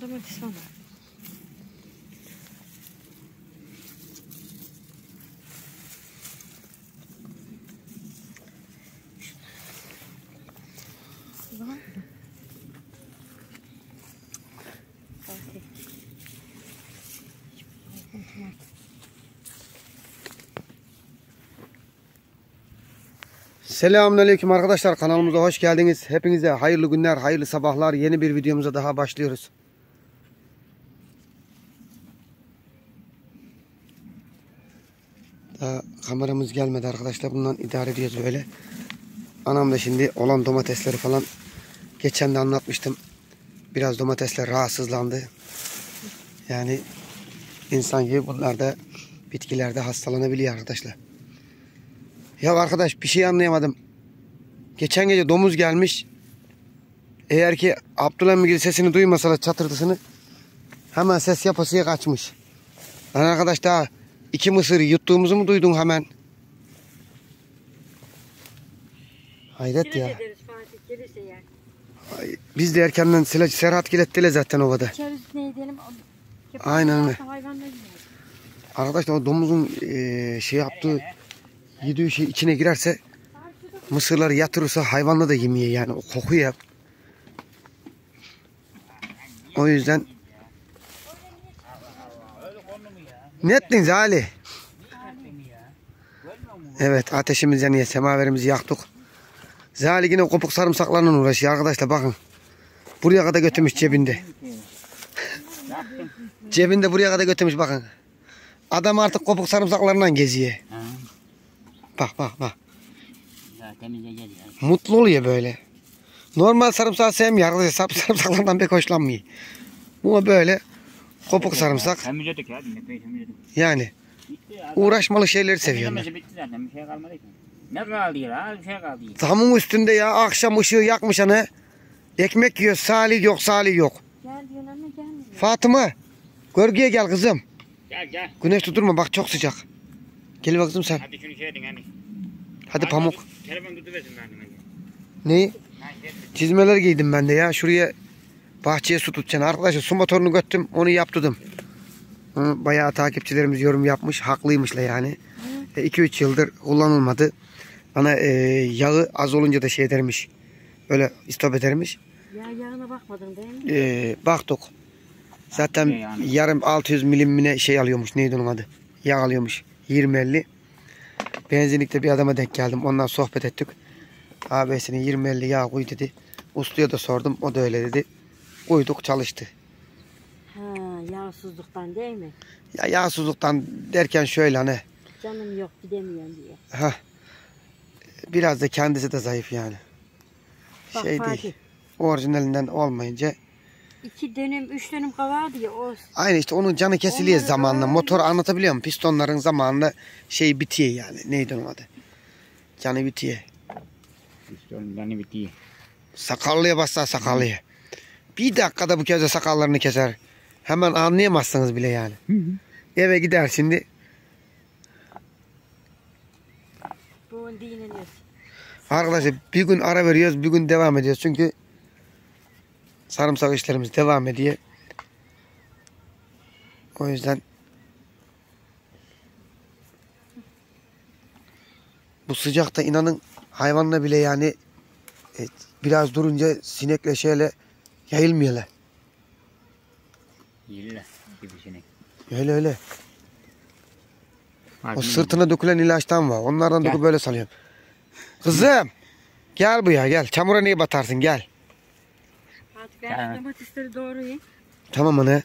Domates var. Selamünaleyküm arkadaşlar kanalımıza hoş geldiniz. Hepinize hayırlı günler, hayırlı sabahlar. Yeni bir videomuza daha başlıyoruz. Daha kameramız gelmedi arkadaşlar. Bundan idare ediyoruz böyle. Anam da şimdi olan domatesleri falan geçen de anlatmıştım. Biraz domatesler rahatsızlandı. Yani insan gibi bunlar da bitkilerde hastalanabiliyor arkadaşlar. Ya arkadaş bir şey anlayamadım. Geçen gece domuz gelmiş. Eğer ki Abdülhamid sesini duymasalar çatırtısını hemen ses yapasıya kaçmış. Lan arkadaş daha iki mısır yuttuğumuzu mu duydun hemen? Hayret ya. ederiz Fatih gelirse yer. Ay, Biz de erkenden silaj Serhat gilettiler zaten ovada. İçeriz ne edelim? Aynen öyle. Arkadaşlar o domuzun eee, şey yaptığı yediği şey içine girerse mısırları yatırırsa hayvanla da yemiyor yani o kokuyor. O yüzden ne ettiniz Ali? Evet ateşimiz yanıyor semaverimizi yaktık. Zali yine kopuk sarımsaklarla uğraşıyor arkadaşlar bakın. Buraya kadar götürmüş cebinde. cebinde buraya kadar götürmüş bakın. Adam artık kopuk sarımsaklarla geziyor. Bak bak bak. Mutlu oluyor böyle. Normal sarımsak sevmiyor arkadaşlar. Sarımsaklardan pek hoşlanmıyor. Ama böyle kopuk sarımsak Temizledik ya. Epey temizledik. yani ya. uğraşmalı şeyleri bitti zaten. Bir şey kalmadı ki. Ne kaldı ya? Bir şey kaldı. Damın üstünde ya akşam ışığı yakmış hani. Ekmek yiyor salih yok salih yok. Gel diyorsun ama gelmiyor. Fatıma gölgeye gel kızım. Gel gel. Güneş tutturma bak çok sıcak. Gel bak kızım sen. Hadi şunu şey edin hani. Hadi pamuk. Telefon tutuversin ben hemen. Neyi? Şey- Çizmeler giydim ben de ya. Şuraya bahçeye su tutacaksın. Arkadaşlar su motorunu götürdüm. Onu yaptırdım. Bayağı takipçilerimiz yorum yapmış. Haklıymışlar yani. 2-3 yıldır kullanılmadı. Bana e, yağı az olunca da şey dermiş. Öyle istop edermiş. Ya yağına bakmadın değil mi? E, baktık. Zaten Ne yani? yarım 600 milimine şey alıyormuş. Neydi onun adı? Yağ alıyormuş. 20-50. Benzinlikte bir adama denk geldim. Ondan sohbet ettik. Abisinin 20-50 yağ koy dedi. Ustaya da sordum. O da öyle dedi. Koyduk çalıştı. Ha yağsızlıktan değil mi? Ya yağsızlıktan derken şöyle hani. Canım yok gidemiyorum diye. Heh, biraz da kendisi de zayıf yani. Bak Şey Fatih. değil. Orijinalinden olmayınca. iki dönüm, üç dönüm kava diye o Aynı işte onun canı kesiliyor Onları zamanla. Motor anlatabiliyor muyum? Pistonların zamanla şey bitiyor yani. Neydi onun adı? Canı bitiyor. Onun beni bitti. Sakallıya bassa sakallıya. Bir dakikada bu kez de sakallarını keser. Hemen anlayamazsınız bile yani. Eve gider şimdi. bu dinleniyor. Arkadaşlar bir gün ara veriyoruz bir gün devam ediyoruz. Çünkü sarımsak işlerimiz devam ediyor. O yüzden bu sıcakta inanın hayvanla bile yani e, biraz durunca sinekle şeyle yayılmıyorlar. Yilla gibi sinek. Öyle öyle. O Hadi. sırtına dökülen ilaçtan var. Onlardan Gel. döküp böyle salıyorum. Kızım gel buraya gel. Çamura niye batarsın gel. Fatih ben domatesleri doğrayayım. Tamam anne.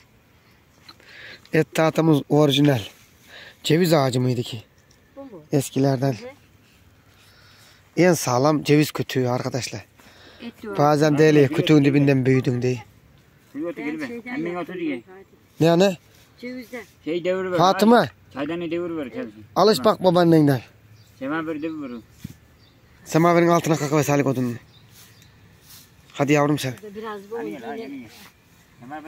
Et tahtamız orijinal. Ceviz ağacı mıydı ki? Bu mu? Eskilerden. Hı. En sağlam ceviz kütüğü arkadaşlar. Et diyor. Bazen de öyle kütüğün dibinden büyüdün diye. Hemen. Ne anne? Cevizden. Şey devir ver. Fatıma Çaydanı devir ver. Alış bak babaannenden. Sema bir devir ver. Semaverin altına kakao ve salik odununu. Hadi yavrum sen. Biraz yine.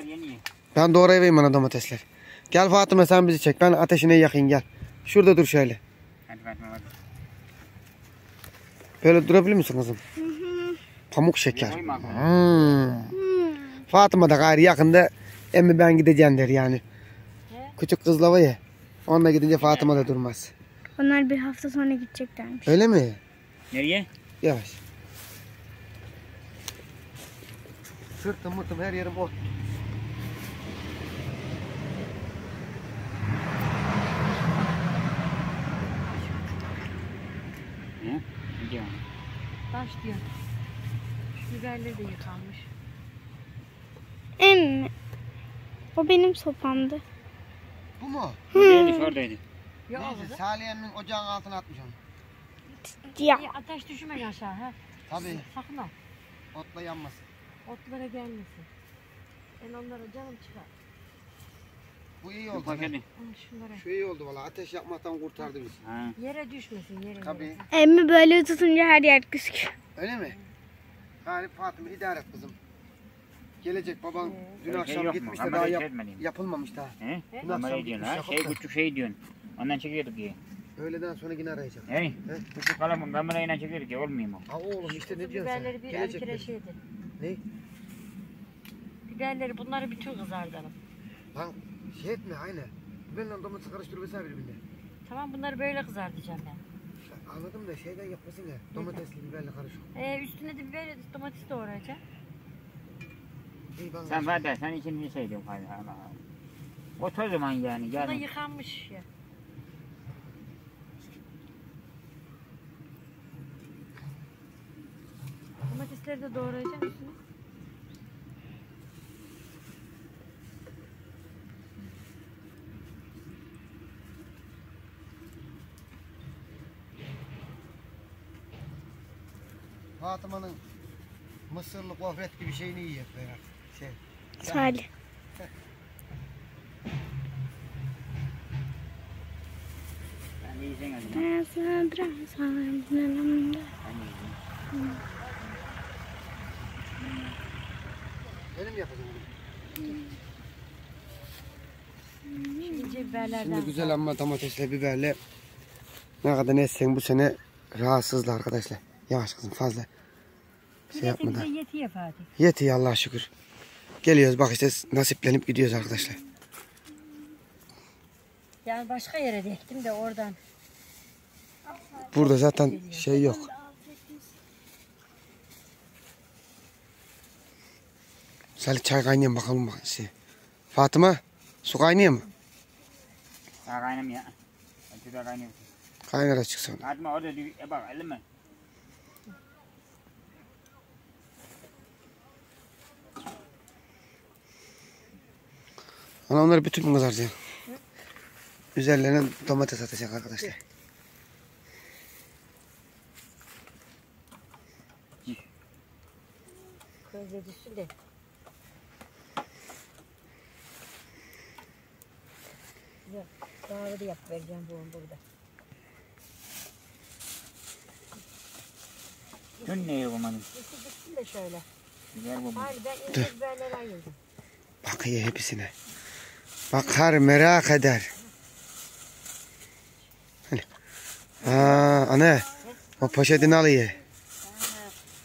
yeni ye. Ben doğrayayım bana domatesler. Gel Fatıma sen bizi çek. Ben ateşine yakayım gel. Şurada dur şöyle. Hadi Fatma hadi. Böyle durabilir misin kızım? Pamuk şeker. Hmm. Fatıma da gayri yakında Emmi ben gideceğim der yani. He? Küçük kızla var ya. Onunla gidince Fatıma da durmaz. Onlar bir hafta sonra gideceklermiş. Öyle mi? Nereye? Yavaş. Sırtım mırtım her yerim ot. Hı? Biberleri de yıkanmış. Emmi. O benim sopamdı. Bu mu? Oradaydı, oradaydı. Ya Neyse oldu. Salih emmin ocağın altına atmış onu. Ya. İyi, ateş düşme aşağı ha. Tabii Sakın ol. otla yanmasın. Otlara gelmesin. Ben onlara canım çıkar. Bu iyi Bu oldu. Hı, Şunlara. Şu iyi oldu valla. Ateş yapmaktan kurtardı bizi. Ha. Yere düşmesin yere. Tabii. Yere. Emmi böyle tutunca her yer gözüküyor. Öyle mi? Yani Fatıma idare et kızım. Gelecek baban dün Öyle şey akşam mu? gitmiş de daha yap- yapılmamış daha. He? Dün akşam diyorsun gitmiş ha. Şey küçük şey diyorsun. Ondan çekiyorduk ya. Öğleden sonra yine arayacağım. He? He? Küçük kalamın kamerayla çekiyorduk ya olmuyor mu? Ha oğlum işte ne diyorsun sen? Biberleri bir el Gelecek kere şeydi. Ne? Biberleri bunları bütün kızartalım. Lan şey etme aynı. Benimle domates karıştır vesaire birbirine. Tamam bunları böyle kızartacağım ben. Anladım da şeyden yapmasın ya. Domatesli biberle karışık. Ee, üstüne de biber domates doğrayacağım. İyi ben Sen Fatih sen için bir şey diyorsun. Hadi Allah. Otur o zaman yani. Bu da Yani. yıkanmış ya. Domatesleri de doğrayacağım üstüne. Fatıma'nın mısırlı gofret gibi şeyini yiyor böyle. Şey. Salih. Ben sana. Benim yapacağım biberlerden. Şimdi güzel ama domatesle biberle ne kadar ne etsen bu sene rahatsızlı arkadaşlar. Yavaş kızım fazla. Şey yapma da. bize yetiyor Fatih. Yetiyor Allah'a şükür. Geliyoruz bak işte nasiplenip gidiyoruz arkadaşlar. Yani başka yere de ektim de oradan. Burada zaten şey yok. Salih çay kaynayın bakalım bak şey. Fatıma su kaynıyor mu? Daha kaynamıyor. Hadi daha kaynıyor. Kaynar açık sonra. Fatma orada e bak elli Ana onları bütün mü kızartacak? Üzerlerine domates atacak arkadaşlar. Közde düşsün de. Daha da yap vereceğim bu burada. Dün ne yapamadım? Düşsün düşsün de şöyle. Güzel bu. Hayır ben ince biberleri ayırdım. Bakıyor hepsine. Bakar merak eder. Hani. Aa, ana. O poşetini alıyor.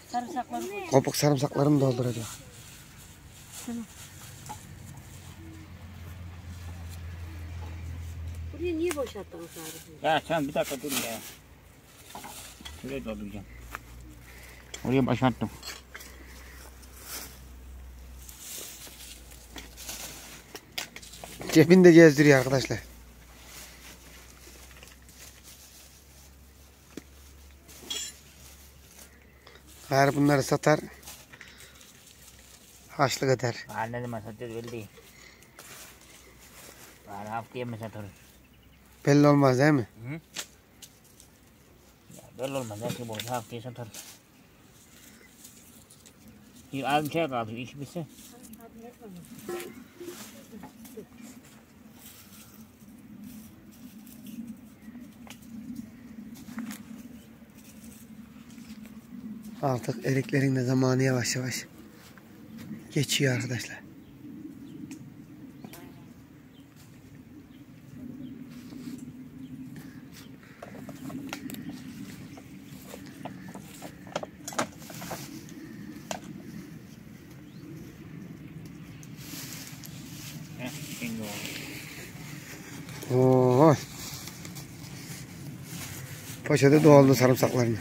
Sarımsakları. Kopuk sarımsaklarını dolduracak. Buraya niye boşalttın o sarımsağı? Ya sen bir dakika dur ya. Şuraya dolduracağım. Oraya başlattım. Cebinde gezdiriyor arkadaşlar. Eğer bunları satar haşlık eder. Zaman satacağız belli değil. Bari haftaya mı satarız? Belli olmaz değil mi? Ya belli olmaz. Belki bu haftaya satarız. Bir az bir şey kaldı. İş bitse. Artık eriklerin de zamanı yavaş yavaş geçiyor arkadaşlar. Oo. Poşete doğaldı sarımsaklarını.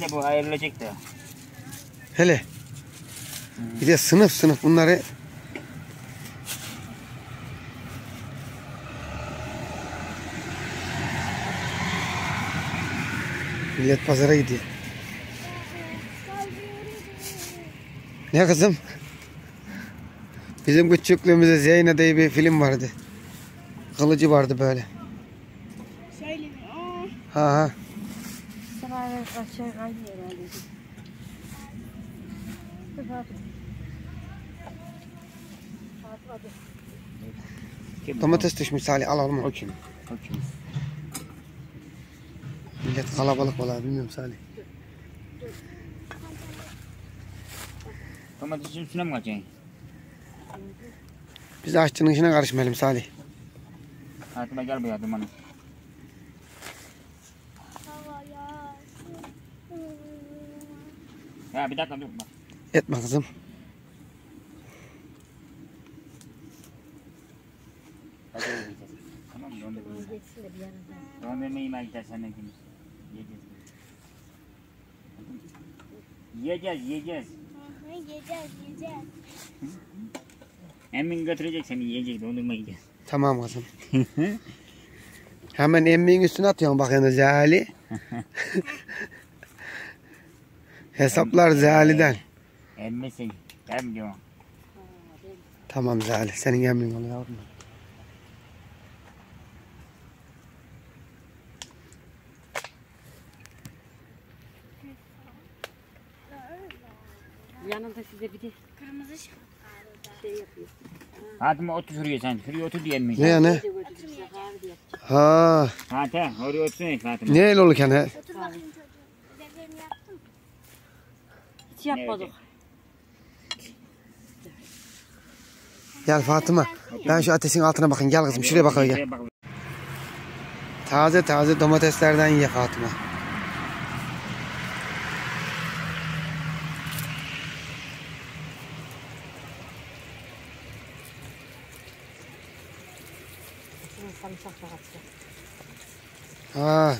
Öyle bu ayrılacak da. Hele. Bir de sınıf sınıf bunları Millet pazara gidiyor. Ne kızım? Bizim küçüklüğümüzde Zeyne diye bir film vardı. Kılıcı vardı böyle. Aa, Ha ha. Şey kaynıyor herhalde. Dur. Fatih hadi. Kim? Domates düşmüş Salih O onu. kim? O kim? Millet kalabalık valla bilmiyorum Salih. Domatesin üstüne mi kaçacaksın? Biz aşçının işine karışmayalım Salih. Hatıma gel buraya dumanı. hava Ya bir dakika dur bak. Etme kızım. Hadi. Tamam mı? Dondurma. Gider senden. Yiyeceğiz. Yiyeceğiz, yiyeceğiz. Hı hı, Yiyeceğiz, yiyeceğiz. Emin götürecek seni yiyecek, dondurma yiyeceğiz. Tamam kızım. Hemen emmiğin üstüne atıyorsun bakın Zali. Hesaplar Zali'den. Emmesin. Ben diyorum. Tamam Zali senin emmin oluyor yavrum. Yanında size bir de Kırmızı şey yapıyor. Hatıma otur şuraya sen. Şuraya otur diye emmi. Ne ya ne? Yapacak. Ha, Hatem, oraya otursana Fatıma. ne el olurken he? Otur bakayım çocuğum. Ödevlerini yaptın mı? Hiç yapmadık. Gel Fatıma. Ben şu ateşin altına bakın gel kızım şuraya bakayım gel. Taze taze domateslerden ye Fatıma. Ha.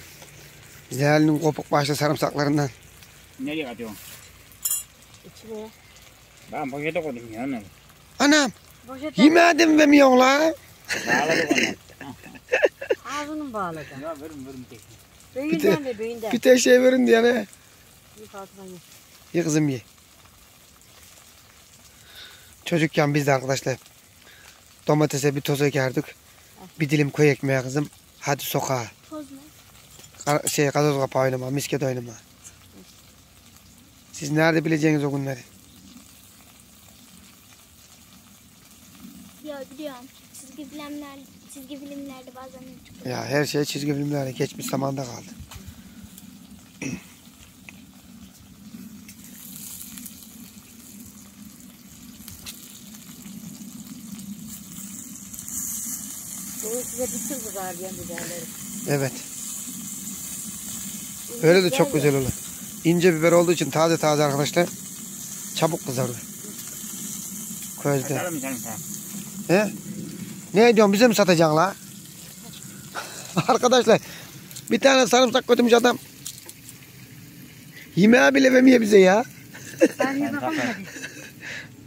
Zali'nin kopuk başlı sarımsaklarından. Nereye atıyorsun? İçine. Ben poşete koydum ya. Ne? Anam Poşet yemedim ve mi yok la? Bağladık onu. ağzını bağladı. Ya verin verin tek. Büyüğünden de büyüğünden. Bir tek şey verin diye ne? Bir Fatıma ye. Ye kızım ye. Çocukken biz de arkadaşlar domatese bir toz ekerdik. Bir dilim koy ekmeğe kızım. Hadi sokağa. Toz mu? Ka- şey gazoz kapağı oynama, misket oynama. Siz nerede bileceğiniz o günleri? Ya biliyorum. Çizgi filmler, çizgi filmlerde bazen çıkıyor. Ya her şey çizgi filmlerle geçmiş zamanda kaldı. Bunu size bitir kızarlayan biberleri. Evet. Öyle de çok güzel olur. İnce biber olduğu için taze taze arkadaşlar. Çabuk kızarır. Közde. He? Ne diyorsun bize mi satacaksın la? arkadaşlar bir tane sarımsak götürmüş adam. Yemeğe bile vermiyor bize ya.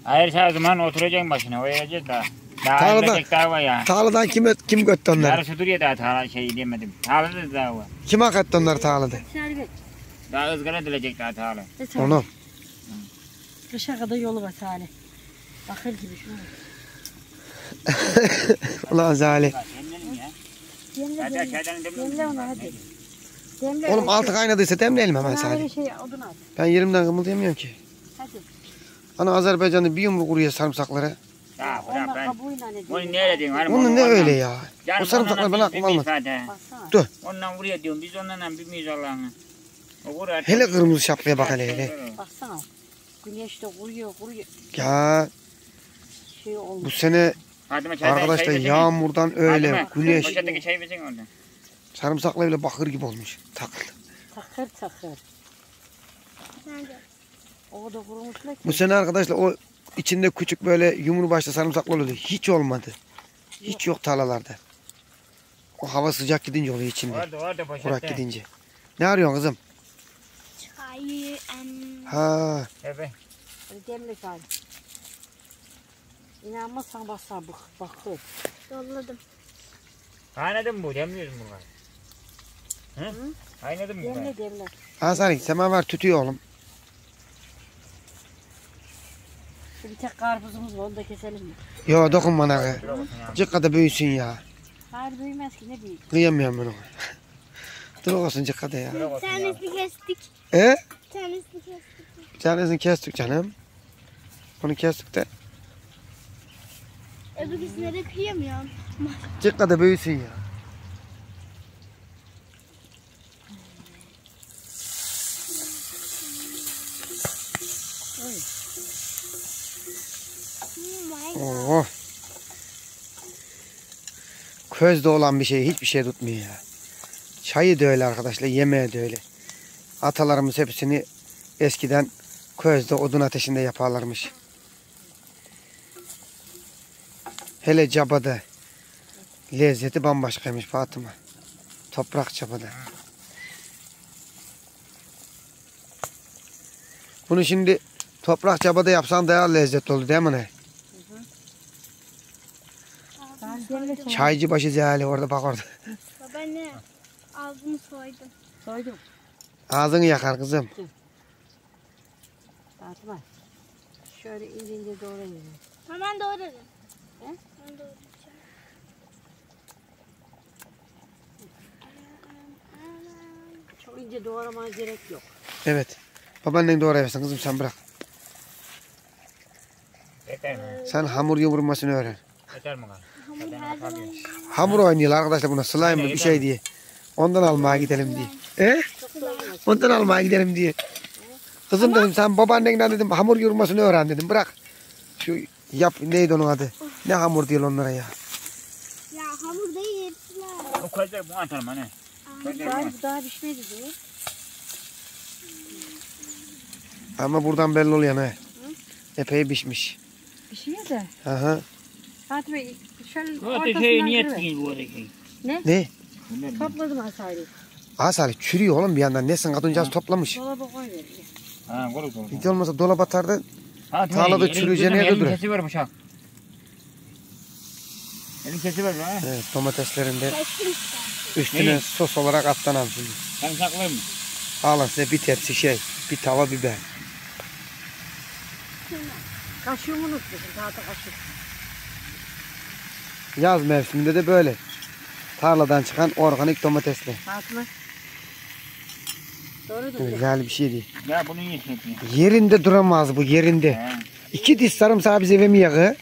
Hayır sen o zaman oturacaksın başına. Oynayacağız daha. Daha Tarlada- daha var ya. Tağlıdan kim, kim göttü onları? Yarısı duruyor daha tarla şey demedim. Tarlada da daha var. Kim hak etti onları tağladı? Şerbet. Daha ızgara edilecek daha Salih? Onu. Kışa kadar yolu var Salih. Bakır gibi şunu. Ulan Zali. Yenlelim ya. Demle Hadi demle. aşağıdan demle. Demle onu hadi. Demle. Oğlum altı kaynadıysa demleyelim hemen Sana öyle Salih. şey odun at. Ben yerimden kımıldayamıyorum ki. Hadi. Ana Azerbaycan'da bir yumruk vuruyor sarımsaklara. Ya bırak Onunla ben. kabuğuyla ne Onu diyor? ne diyorsun? Hanım, Onun onu- ne ondan- öyle ya? Canım, O sarımsaklar ondan bana biz aklım zaten. Baksana. Dur. Ondan vuruyor diyorum. Biz ondan bilmiyoruz Allah'ını. Hele kırmızı şapkaya bak hele hele. Baksana. Güneş de kuruyor kuruyor. Ya Şey bu sene arkadaşlar yağmurdan öyle güneş sarımsakla bile bakır gibi olmuş. Takıldı. Takır takır. Nerede? O da kurumuşlar ki. Bu sene arkadaşlar o içinde küçük böyle yumru başlı sarımsaklı oluyordu. Hiç olmadı. Hiç yok tarlalarda. O hava sıcak gidince oluyor içinde. Vardı vardı Kurak poşette. gidince. Ne arıyorsun kızım? Çayı, em, Ha, Evet. Demlik al. İnanmazsan baksana bak. Bakır. yolladım. Kaynadı mı bu? Demliyoruz bunu? Hı? Hı? Kaynadı mı bu? Demle demle. Hasan semaver tütüyor oğlum. Bir tek karpuzumuz var onu da keselim mi? Yo dokunma bana. Şuraya bakın ya. Cıkka da büyüsün ya. Hayır büyümez ki ne büyük. Kıyamıyorum ben ona. Dur olsun cıkka da ya. Bir tanesini kestik. E? Bir tanesini kestik. Bir tanesini kestik canım. Onu kestik de Öbürküsüne de kıyamıyorum. cıkka da büyüsün ya. God. Oo. Közde olan bir şey hiçbir şey tutmuyor ya. Çayı da öyle arkadaşlar, yemeği de öyle. Atalarımız hepsini eskiden közde odun ateşinde yaparlarmış. Hele cabada lezzeti bambaşkaymış Fatıma. Toprak cabada. Bunu şimdi toprak cabada yapsan daha lezzetli olur değil mi ne? Çaycı başı zehali orada bak orada. Babaanne ağzımı soydum. Soydum. Ağzını yakar kızım. Fatıma. Şöyle ince ince doğrayayım. Hemen doğrarım. He? Ben doğrayacağım. Çok ince doğramaya gerek yok. Evet. Babaannen doğrayasın kızım sen bırak. Yeter mi? Sen hamur yoğurmasını öğren. Yeter mi? Hamur her zaman Hamur oynuyorlar arkadaşlar buna slime mı bir şey diye. Ondan almaya gidelim diye. E? Ondan almaya gidelim diye. Kızım dedim sen babaannenden dedim hamur yoğurmasını öğren dedim. Bırak. Şu yap neydi onun adı? Ne hamur diyor onlara ya. Ya hamur değil hepsiler. O koyacak bu atalım hani. Daha, bu. daha pişmedi diyor. Ama buradan belli oluyor ne? Epey pişmiş. Pişiyor da. Aha. Fatıma şöyle Bu ortasından ateşi niye kırıver. ateşi? Ne? Topladım asayrı. Asali çürüyor oğlum bir yandan. Nesin kadıncağız toplamış. Dolaba koy ver. Ha koruk koruk. Hiç olmasa dolap atardı. Ha, Tarlada elin çürüyeceğine yerde elin durar. kesiver bıçak. Elin kesiver ha. Evet domateslerin de Kestim işte. üstüne Neyi? sos olarak attan al şimdi. Sen saklayayım mı? Alın size bir tepsi şey. Bir tava biber. Kaşığımı unutmuşum. Tahta kaşık. Yaz mevsiminde de böyle. Tarladan çıkan organik domatesle. Fatıma. Doğru da. Güzel bir şey değil. Ya bunu hepsini. Yerinde duramaz bu yerinde. Ha. İki diş sarımsağı bize vermiyor kız.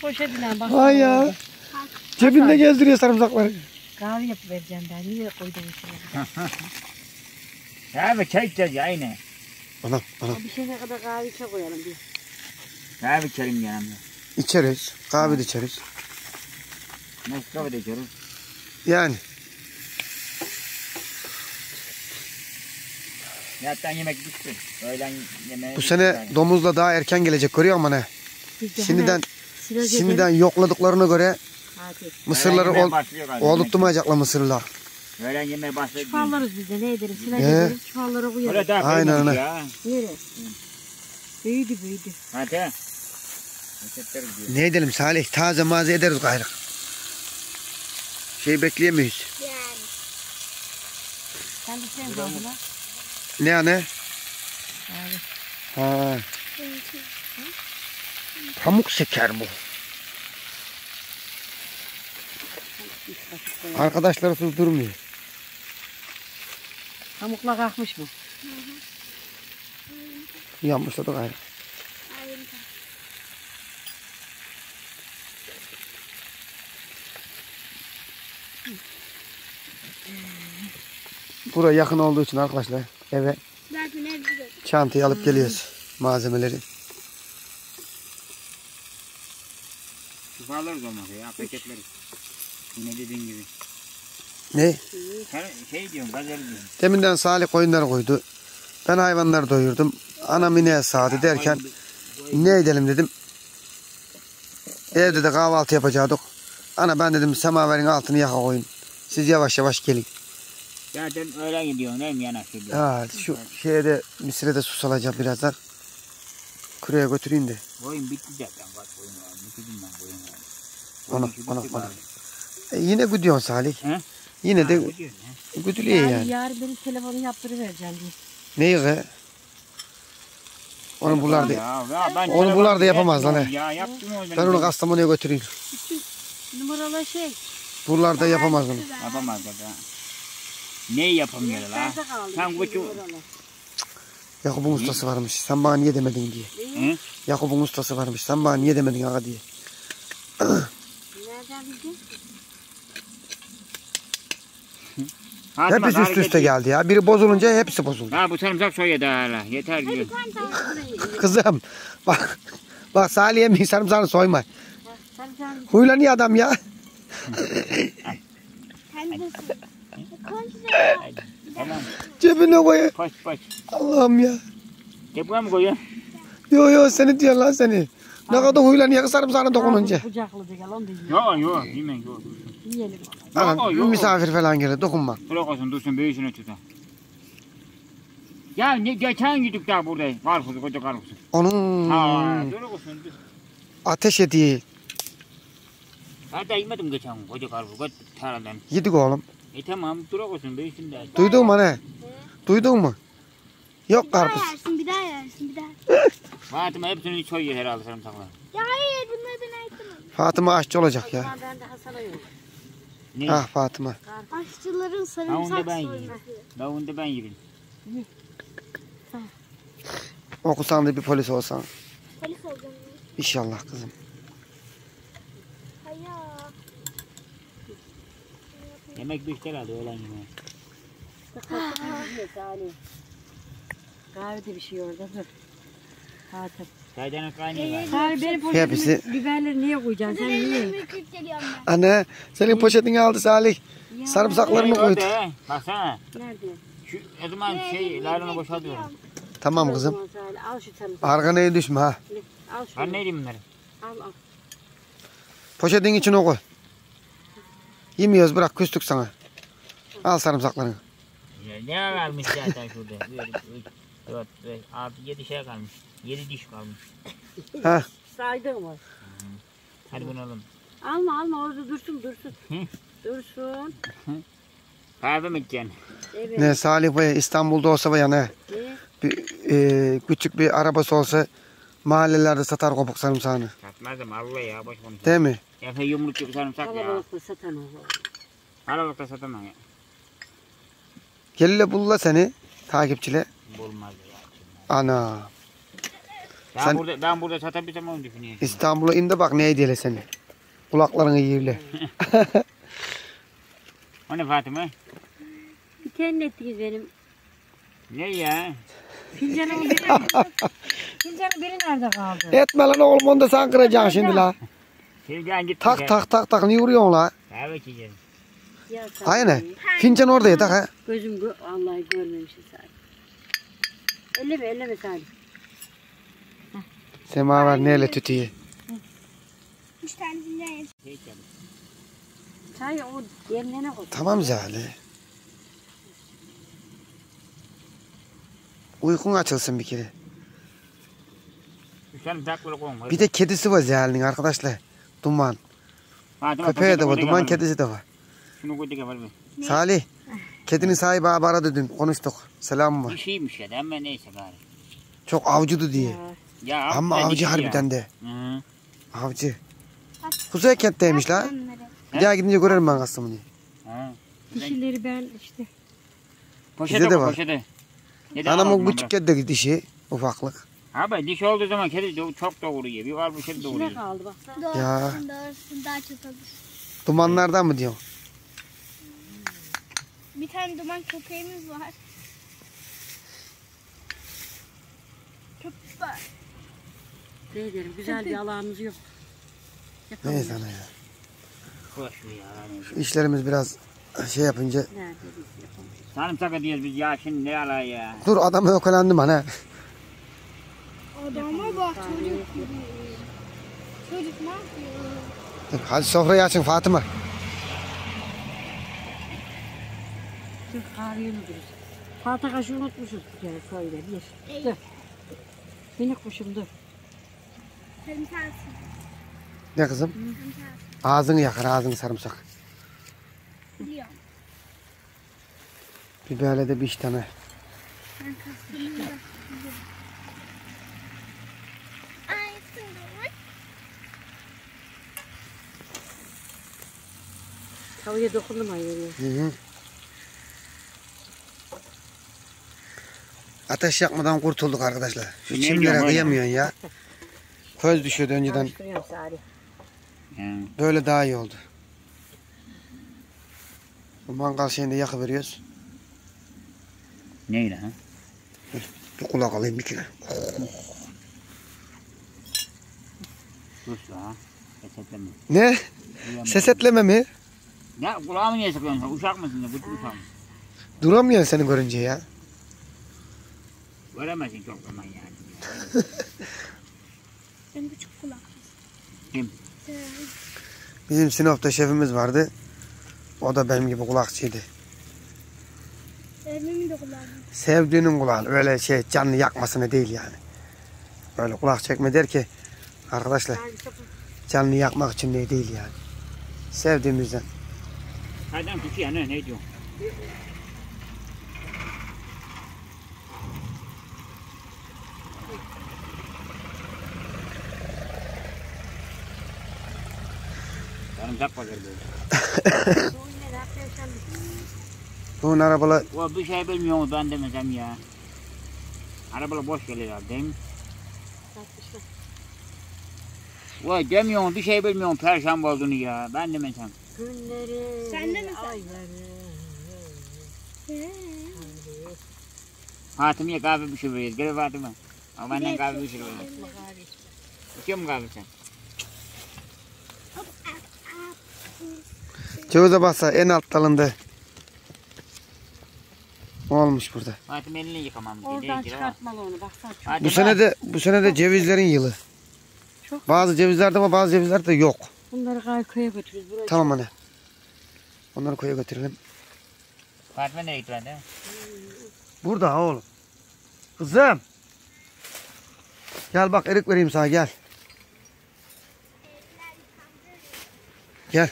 Poşetinden bak. Ay ya. Cebinde gezdiriyor sarımsakları. Kahve yapıp vereceğim ben. Niye koydum içine? Ya be çay içeceğiz ya aynı. Anam anam. Bir şey ne kadar kahve içe koyalım bir. Ya bir içelim yanımda. İçeriz. Kahve de içeriz. Nasıl kahve içeriz? Yani. Yattan yemek bitti. Öğlen yemeği Bu bitti sene yani. domuzla daha erken gelecek görüyor musun ne? Biz de Şimdiden hemen şimdiden edelim. yokladıklarına göre Hadi. mısırları yemeğe ol, başlıyor galiba. oldurtmayacaklar mısırlar. Öğlen yemeğe başlıyor. Çuvallarız biz de ne edelim? Silaj Ee? edelim. Çuvallara. Öyle daha Aynen koymadık öyle. ya. Büyüdü büyüdü. Hadi. Reçetleri diyor. Ne edelim Salih? Taze maze ederiz gayrı. Şey bekleyemeyiz. Yani. Sen de sen koydun Ne anne? Abi. Ha, pamuk şeker bu. Arkadaşlar tuz durmuyor. Pamukla kalkmış mı? Yanmışladı gayrı. Buraya yakın olduğu için arkadaşlar eve çantayı alıp geliyoruz malzemeleri. Şifalarız olmadı ya. Paketleriz. Yine dediğin gibi. Ne? Sen şey diyorsun gazel diyorsun. Deminden Salih koyunları koydu. Ben hayvanları doyurdum. Anam ineğe sağdı derken ne edelim dedim. Evde de kahvaltı yapacaktık. Ana ben dedim semaverin altını yaka koyun. Siz yavaş yavaş gelin. Zaten öyle gidiyorsun değil mi yanaş gidiyorsun. Ha, şu şeye de misire de su salacağım birazdan. Kuraya götüreyim de. Oyun bitti zaten bak oyun var. Bitirdim ben bu oyunu. Ana, Oyun işi ana, bitti ana. bari. E, yine gidiyorsun Salih. He? Yine Ha, de güdülüyor Yani, yani. yarın benim telefonu yaptırıvereceğim diye. Neyi be? Onu bunlar da, Ya, ya Onu bunlar da yapamaz lan Ya yaptım ben onu Kastamonu'ya götüreyim. Numaralı şey. Buralar da yapamaz onu. Yapamaz da. Ne yapamıyor la? Sen kuçu. numaralı. Yakup'un ustası varmış. Sen bana niye demedin diye. Hı? Yakup'un ustası varmış. Sen bana niye demedin aga diye. Nereden bildin? Hadi Hepsi üst üste geldi ya. Biri bozulunca hepsi bozuldu. Ha bu sarımsak soya da hala. Yeter diyor. Kızım bak. Bak Salih'e mi sarımsağını soyma. Sen sen Huylanıyor adam ya. Sen. Tamam. Cebine koy. Paş paş. Allah'ım ya. Tepkiye mi koyuyor? Yo yo seni diyor lan seni. Ne kadar huylanıyor sarımsağına dokununca. Kucakladı gel onu da yiyelim. Yok yok yemeyin yok. Yiyelim. Ana, Yok, yok. misafir falan gelir dokunma. Bırak olsun dursun büyüsün ötüden. Ya ne geçen gittik daha burada. Karpuz koca karpuz. Onun Ha dur olsun. dur. ateş ediği Hatta yemedim geçen koca karpuz. Koca taradan. yedik oğlum. E tamam dur olsun büyüsün de. Duydun mu ne? Duydun mu? Yok Bir daha karpuz. yersin, bir daha yersin, bir daha. Fatıma hepsini soyuyor herhalde sarımsaklar. Ya hayır, bunları ben ayıktım. Fatıma aşçı olacak ya. Ben de Hasan'a yok. Ne? Ah Fatıma. Aşçıların Ha, onu da sarımsak ben yiyeyim. Ben onu da ben yiyeyim. Okusan da bir polis olsan. Polis olacağım. İnşallah kızım. Hayır. Yemek düştü herhalde öğlen yemeği. Kahve de bir şey orada dur. Hatem. Çaydanlık kaynıyor galiba. Salih benim Hepsi- poşetime biberleri niye koyacaksın sen niye? Anne senin poşetini aldı Salih. Ya, Sarımsaklarını koydu. Orada. Baksana. Nerede? Şu o zaman şey laylonu boşaltıyorum. Tamam kızım. o zaman Salih, Al şu sarımsağı. Arkanaya düşme ha. Al şunu. Ben ne diyeyim bunları? Al al. Poşetin içine koy. Yemiyoruz bırak küstük sana. Al sarımsaklarını. Ne kalmış zaten şurada? Bir, üç, dört, beş, altı, yedi şey kalmış. Yedi diş kalmış. Ha. Saydın mı? Hadi bunu alalım. Alma alma orada dursun dursun. Dursun. Kahve mi içeceksin? Evet. Ne Salih Bey İstanbul'da olsa ya ne? Ne? Bir, e, küçük bir arabası olsa mahallelerde satar kopuk sarımsağını. Satmazdım Allah ya boş konuş. Değil mi? Efe yumruk gibi sarımsak ya. Kalabalıkta satan o. Kalabalıkta satamam ya. Gelile bulla seni takipçile. Bulmaz ya. Ana. Ben Sen- burada ben burada satabilsem onu düşünüyorum. İstanbul'a in de bak ne hediyeyle seni. Kulaklarını yiyirle. O ne Fatıma? Bir tane ettiniz benim. Ne ya? Fincanın biri. Fincanın biri nerede kaldı? Etme lan oğlum onu da sen kıracaksın şimdi la. Filcan gitti. Tak tak tak tak niye vuruyorsun la? Ya Salih, Aynen. Fincan orada yatak ha. Gözüm gö Vallahi görmemişim Salih. Elleme elleme Salih. Semaver neyle tütüyü. Üç tanesinden yedim. Hiç yapma. Salih o demlene koy. Tamam Zali. Uykun açılsın bir kere. Bir de kedisi var Zali'nin arkadaşlar. Duman. Köpeği de var. Duman kedisi de var. Salih. Kedinin sahibi abi aradı dün. Konuştuk. Selam var. Dişiymiş ya ama neyse gari. Çok avcıdı diye. Ya, Ya Ama avcı harbiden de. Hı. Avcı. Kuzey kentteymiş la. Bir daha gidince görelim ben Kastamonu'yu. Ha. Dişileri ben işte. Poşete Bizde de var. poşete. Da Anamın alalım küçük kedi dişi. Ufaklık. Abi diş olduğu zaman kedi çok doğuruyor. Bir var bu kedi Dişine doğuruyor. kaldı baksana. Doğrusun, Ya. doğrusun. Daha çok olur. Dumanlardan mı diyorsun? Bir tane duman köpeğimiz var. Köpek var. Ne güzel bir alanımız yok. Yapalım. Neyse ana ya. Ver ya. Şu işlerimiz biraz şey yapınca. Nerede. Sarımsak diyoruz biz ya şimdi ne ala ya. Dur adamı ökelendim ana. Adama bak çocuk gibi. Çocuk ne yapıyor? Dur, Hadi sofrayı açın Fatıma. Dur kahveyi unuturuz. Salata kaşığı unutmuşuz bir kere şöyle bir. Ey. Dur. Minik kuşum dur. Sarımsak. Ne kızım? Sarımsak. Ağzını yakar ağzını sarımsak. Biliyorum. Biberle de bir iki tane. Tavaya dokundum ayırıyor. Hı hı. Ateş yakmadan kurtulduk arkadaşlar. Şu Ne çimlere kıyamıyorsun ya. Köz düşüyordu önceden. Karıştırıyorum. Böyle daha iyi oldu. Bu mangal şeyini de yakıveriyoruz. Neyle ha? Bir kulak alayım bir kere. Sus ha. Sesetleme. Ne? Sesetleme mi? Ne kulağımı niye sıkıyorsun sen? Uşak mısın da? Gıt uşak mısın? Duramıyorsun seni görünce ya. Göremezsin çok zaman yani. Ben küçük kulak. Kim? Sen. Bizim Sinop'ta şefimiz vardı. O da benim gibi kulakçıydı. Elimi de kulağım. Sevdiğinin kulağını öyle şey canını yakmasına değil yani. Böyle kulak çekme der ki arkadaşlar canını yakmak için ne değil yani. Sevdiğimizden. Haydan tutuyor ne? Ne diyorsun? Sarımsak pazarı böyle. Bu ne ne yapıyorsun? Bunun arabalı O bir şey bilmiyor mu ben demesem ya. Arabalar boş geliyor değil mi? Vay demiyor mu bir şey bilmiyor mu perşembe olduğunu ya. Ben demesem. Günleri, Sen de mi sen? ayları. Fatıma'ya kahve pişiriyoruz. Gel Fatıma. Ama benden kahve pişiriyoruz. İçiyor mu kahve sen? cevize bassa en alt dalında. O olmuş burada. Fatıma elini yıkamam. Oradan Değil çıkartmalı onu baksana. Bu sene de bu sene de cevizlerin yılı. Çok. Bazı cevizlerde var bazı cevizlerde yok. Bunları köye götürürüz. Buraya Tamam anne. Onları koya götürelim. Fatıma nereye gitti lan? Burada ha oğlum. Kızım. Gel bak erik vereyim sana gel. Gel.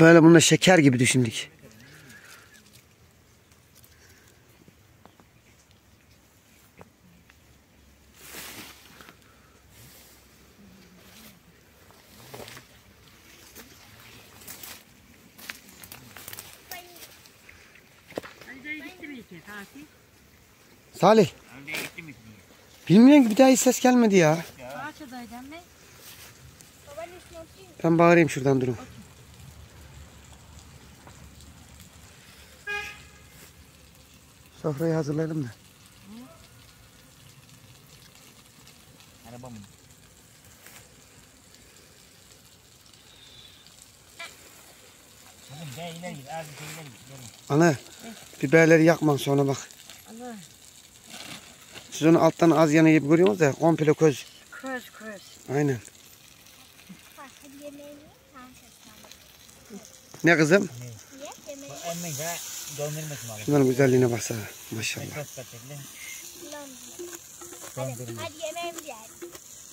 Böyle bunu şeker gibi düşündük. Salih. Bilmiyorum ki bir daha hiç ses gelmedi ya. Ben bağırayım şuradan durun. Sofrayı hazırlayalım da. Araba mı? Ana biberleri yakmam sonra bak. Allah. Siz onu alttan az yana gibi görüyorsunuz da komple köz. Köz köz. Aynen. Ne kızım? Ye mı? Şunların güzelliğine baksana. Maşallah. Hadi, hadi yemeğimizi ye.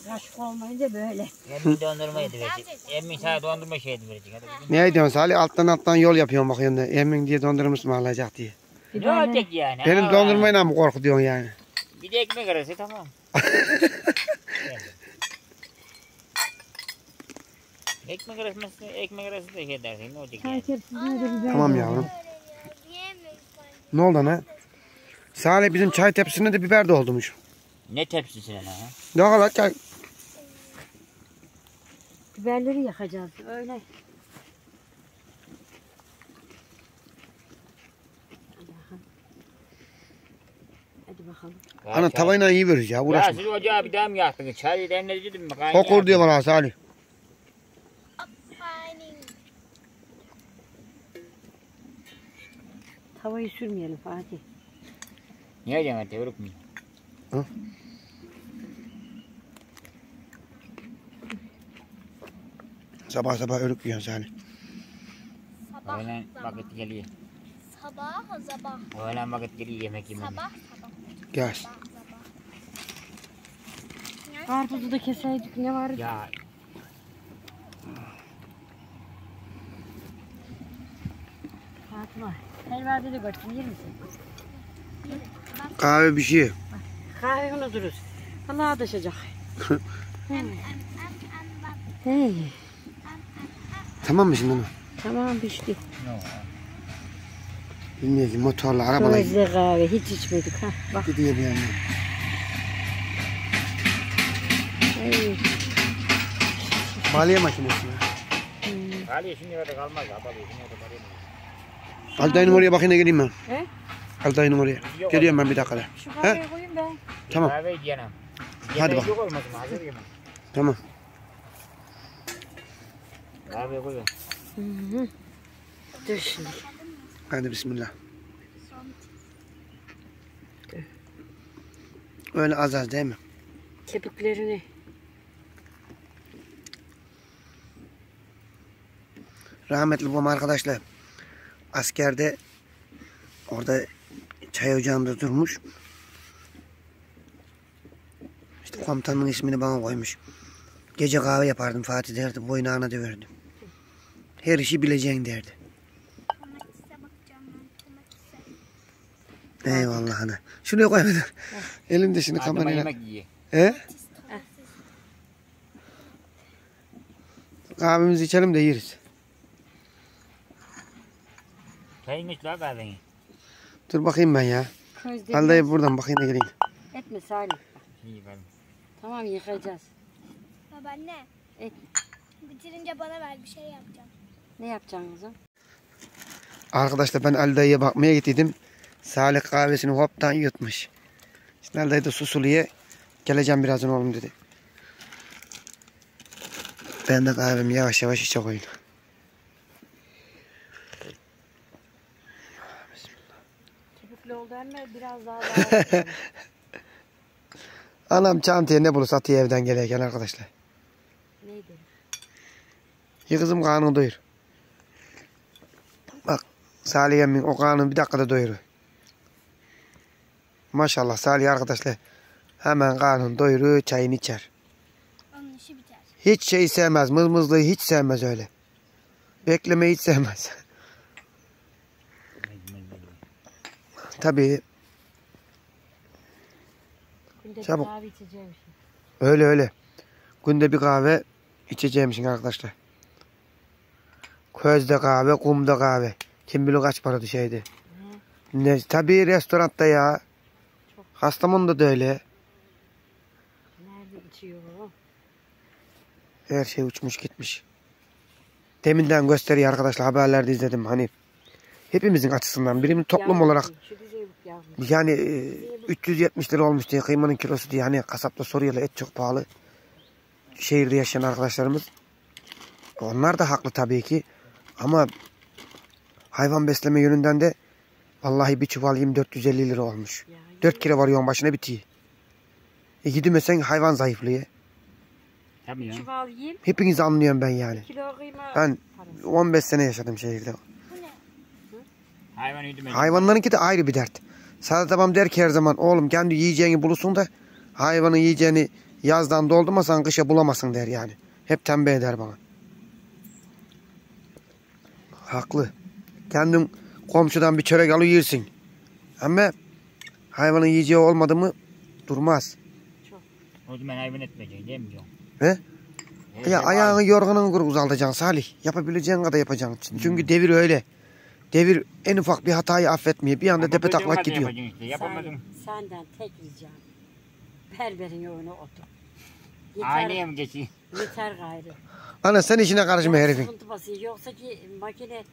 Kaşık olmayınca böyle. Emmin dondurma yedi verecek. Emmin sana dondurma şey yedi verecek. Hadi. Ne diyorsun Salih? Alttan alttan yol yapıyorsun bakıyorsun da. Emin diye dondurmuş mu alacak diye. Ne olacak yani? Benim Aa, dondurmayla mı korkutuyorsun yani? Bir de ekmek arası tamam. ekmek arası? Ekmek arası da şey dersin. Ne olacak yani? Tamam yavrum. Ne oldu ana? Salih bizim çay tepsisinde de biber doldurmuş. Ne tepsisine lan ha? Ne kadar çay? Biberleri yakacağız. Öyle. Hadi bakalım. Hadi bakalım. Ana tavayla iyi veririz ya Ya uğraşma. siz ocağı bir daha mı yaktınız? Çay demlediniz mi? Kokur diyor bana Salih. Aynen. Tavayı sürmeyelim Fatih. Niye canım tevruk mu? Sabah sabah örük yiyorsun Salih. Sabah Öğlen vakit geliyor. Sabah sabah. Öğlen vakit geliyor yemek yemem. Sabah sabah. Gel. Sabah sabah. Karpuzu da keseydik ne var? Ya Fatma. Helvada da görsün yer misin? Kahve bir şey. Kahve unuturuz. Allah'a taşacak. Hey, Tamam mı şimdi onu? tamam pişti. Bilmiyorum ki motorla arabayla Közde kahve hiç içmedik ha. Bak. gidiyor bir yandan. Hey. Balya makinesi. Hali şimdi orada kalmaz. Abalı şimdi orada kalıyor. Altay'ın oraya bakayım da geleyim ben. He? Altay'ın oraya. Geliyorum ben bir dakikada. Şu kahveyi koyayım ben. Tamam. Kahve yiyemem. Hadi bak. Tamam. Kahve koyuyorum. Hı hı. Dur şimdi. Hadi bismillah. Öyle az az değil mi? Kepiklerini. Rahmetli babam arkadaşlar askerde orada çay ocağında durmuş. İşte komutanın ismini bana koymuş. Gece kahve yapardım Fatih derdi. Boynağına döverdim. Her işi bileceğin derdi. Domatese bakacağım ben. Domatese. Eyvallah ana. Şuraya koy hadi. Elimde şimdi kamerayla. He? Kahvemizi içelim de yeriz. İç la kahveni. Dur bakayım ben ya. Vallahi buradan bakayım da geleyim. etme Salih. İyi ben. Tamam yıkayacağız. Babaanne. Et. Bitirince bana ver bir şey yapacağım. Ne yapacaksın kızım? Arkadaşlar ben Ali dayıya bakmaya gittiydim. Salih kahvesini hoptan yutmuş. Şimdi Ali dayı da susuluyor. Geleceğim birazdan oğlum dedi. Ben de kahvemi yavaş yavaş içe koyayım. Oldu ama biraz daha daha. Anam çantaya ne bulursa atıyor evden gelirken arkadaşlar. Neydi? Ya kızım karnını doyur. Bak Salih emmin o karnını bir dakikada doyurur. Maşallah Salih arkadaşlar. Hemen karnını doyurur çayını içer. Onun işi biter. Hiç şey sevmez. Mızmızlığı hiç sevmez öyle. Beklemeyi hiç sevmez. Tabii Günde Çabuk. kahve içeceğim şimdi. öyle öyle. Günde bir kahve içeceğimsin arkadaşlar. Közde kahve, kumda kahve. Kim bilir kaç para şeydi. Ne, tabii restoranda ya. Kastamonu'da da öyle. Nerede içiyor o? Her şey uçmuş gitmiş. Deminden gösteriyor arkadaşlar haberlerde izledim hani. Hepimizin açısından birim toplum Yavrum, olarak Şu dizeyi bak yavrum. Yani e, 370 lira olmuş diye kıymanın kilosu diye hani kasapta soruyorlar et çok pahalı. Şehirde yaşayan arkadaşlarımız. Onlar da haklı tabii ki. Ama hayvan besleme yönünden de vallahi bir çuval yem 450 lira olmuş. Ya, 4 kilo var yoğun başına bitiyor. E gidemesen hayvan zayıflıyor. Tabii ya. Çuval yiyeyim. Hepinizi anlıyorum ben yani. Kilo kıyma. Ben parası. 15 sene yaşadım şehirde. Bu ne? Hayvan yedim. Hayvanlarınki de ayrı bir dert. Sadat babam der ki her zaman oğlum kendi yiyeceğini bulursun da hayvanın yiyeceğini yazdan doldurmasan kışa bulamazsın der yani. Hep tembih eder bana. Haklı. Kendin komşudan bir çörek alı yersin. Ama hayvanın yiyeceği olmadı mı durmaz. O zaman hayvan etmeyeceksin değil mi diyorum? He? Ya ayağını yorganını uzaltacaksın Salih. Yapabileceğin kadar yapacaksın. Çünkü devir öyle. Devir en ufak bir hatayı affetmiyor. Bir anda tepe taklak gidiyor. Işte. Sen- Senden tek ricam. Berberin yoluna otur. Yeter, Aileye mi geçeyim? yeter gayrı. Ana sen işine karışma herifin. Sıkıntı basıyor. Yoksa ki makine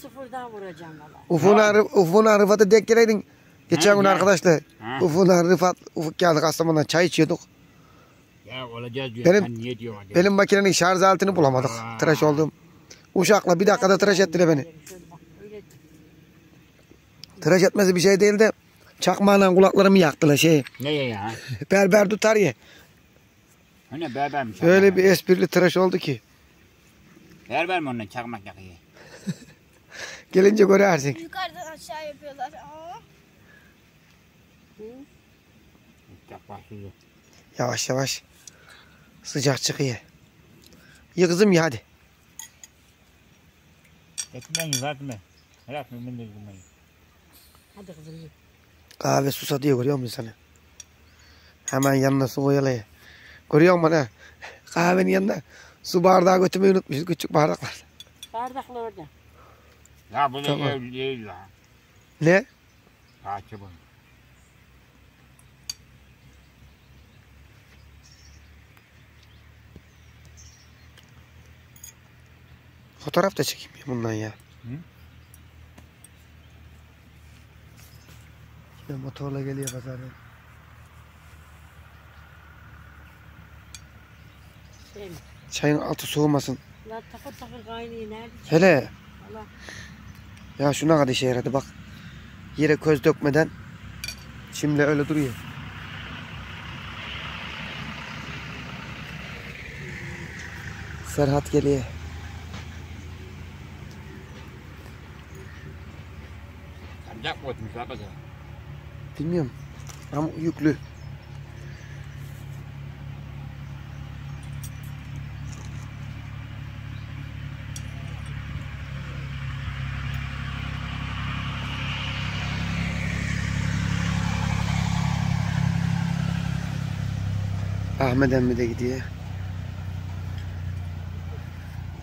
sıfırdan vuracağım valla. Ufuna, Ufuna Rıfat'ı denk geleydin. Geçen gün arkadaşlar. Ufuna Rıfat Ufuk geldik Kastamonu'dan çay içiyorduk. Ya olacağız diyor. Benim- Ben niye diyorum acaba? Benim makinenin şarj aletini bulamadık. Aa. Tıraş oldum. Uşakla bir dakikada tıraş ettiler beni. Öyle Tıraş etmesi bir şey değil de çakmağıyla kulaklarımı yaktılar şey. Ne ya? Berber tutar ya. Hani berbermiş. Öyle bir esprili tıraş oldu ki. Berber mi onunla çakmak yakıyor? Gelince görersin. Yukarıdan aşağı yapıyorlar. Aa. Yavaş yavaş. Sıcak çıkıyor. Ye kızım ye hadi. Ben. Helak mı ben de ekmeği. Hadi kızım ye. Kahve susa diyor görüyor musun sana? Hemen yanına su koyalım. Görüyor musun ha? Kahvenin yanına su bardağı götürmeyi unutmuşuz küçük bardaklar. Bardakla orada. Ya bu da Tamam. ev değil ya. Ne? Bahçe bu. Fotoğraf da çekeyim bundan ya. Şimdi motorla geliyor pazardan. Şey mi? Çayın altı soğumasın. Lan takır takır kaynıyor. Nerede? Hele. Allah. Ya şuna kadar işe yaradı bak. Yere köz dökmeden şimdi öyle duruyor. Serhat geliyor. Sancak mı ötmüş hakikaten? Bilmiyorum. Ama yüklü. Ahmet emmi de gidiyor.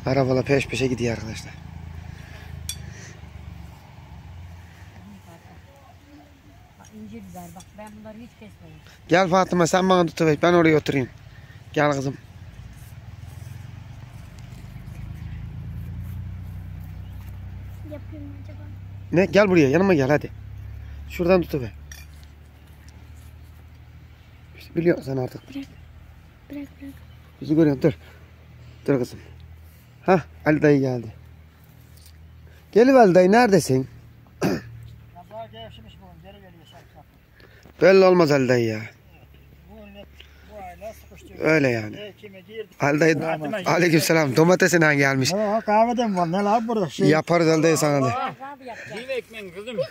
Arabalar peş peşe gidiyor arkadaşlar. Bak incir biber bak ben bunları hiç kesmedim. Gel Fatıma sen bana tutuver. Ben oraya oturayım. Gel kızım. Yapayım acaba? Ne? Gel buraya yanıma gel hadi. Şuradan tutuver. İşte biliyorsun sen artık. Bırak bırak. Bizi görüyorsun dur. Dur kızım. Hah Ali dayı geldi. Gel Ali dayı neredesin? Kaza gevşemiş bugün geri geliyor sen kapı. Belli olmaz Ali dayı ya. Öyle yani. Ekime girdi. Ali dayı aleykümselam domatesine gelmiş. Kahvede mi var? Ne lan burada? Şey, Yaparız Ali dayı sana da. Mi?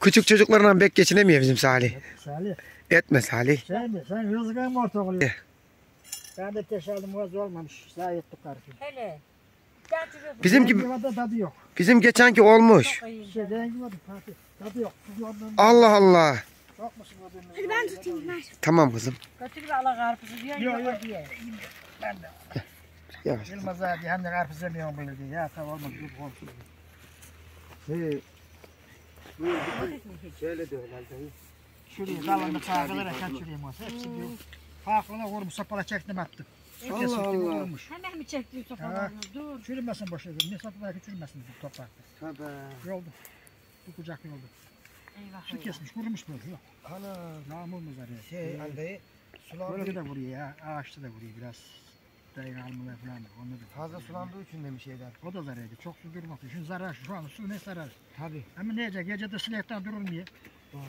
Küçük çocuklarla bek geçinemiyor bizim Salih. Salih. Etme Salih. Sen de sen rızkın mı ortak oluyor? Ben de teşekkürüm vaz olmamış. Zayıf tutar. Hele. Gel şuraya. Bizim gibi tadı yok. bizim geçenki olmuş. Şey. Tadı yok. Allah Allah. Çok musun ben tutayım ver. Tamam kızım. Götür bir ala karpuzu diyor. Yok, Yok diye. Ben de. Yavaş. Yılmaz abi hem de karpuz yemiyorum böyle diye. Ya tamam olmaz. Dur komşu. Hey. Şöyle de öyle. Şuraya dalını çağırılarak kaçırayım olsa. Hepsi diyor. Farkına vurmuş sapala çektim attım. Kesildi Allah. vurmuş. Hemen mi çektin sopalarını? Dur. Çürümesin boş dedim. Ne sapala çürümesin bu toprakta. Tabii. Yoldu. Bu kucak yoldu. Eyvah eyvah. kesmiş kurumuş böyle. Yok. Ana Yağmur mu zarıyor? şey Ali dayı sulandı. Böyle de vuruyor ya. Ağaçta da vuruyor biraz. Dayı almalar falan da. Onu da Fazla sulandığı için de bir şeyler. O da zararlı. Çok su durmak. Şimdi zarar. Şu an su ne zarar. Tabii. Ama ne diyecek? Gecede sinekten durulmuyor. Doğru.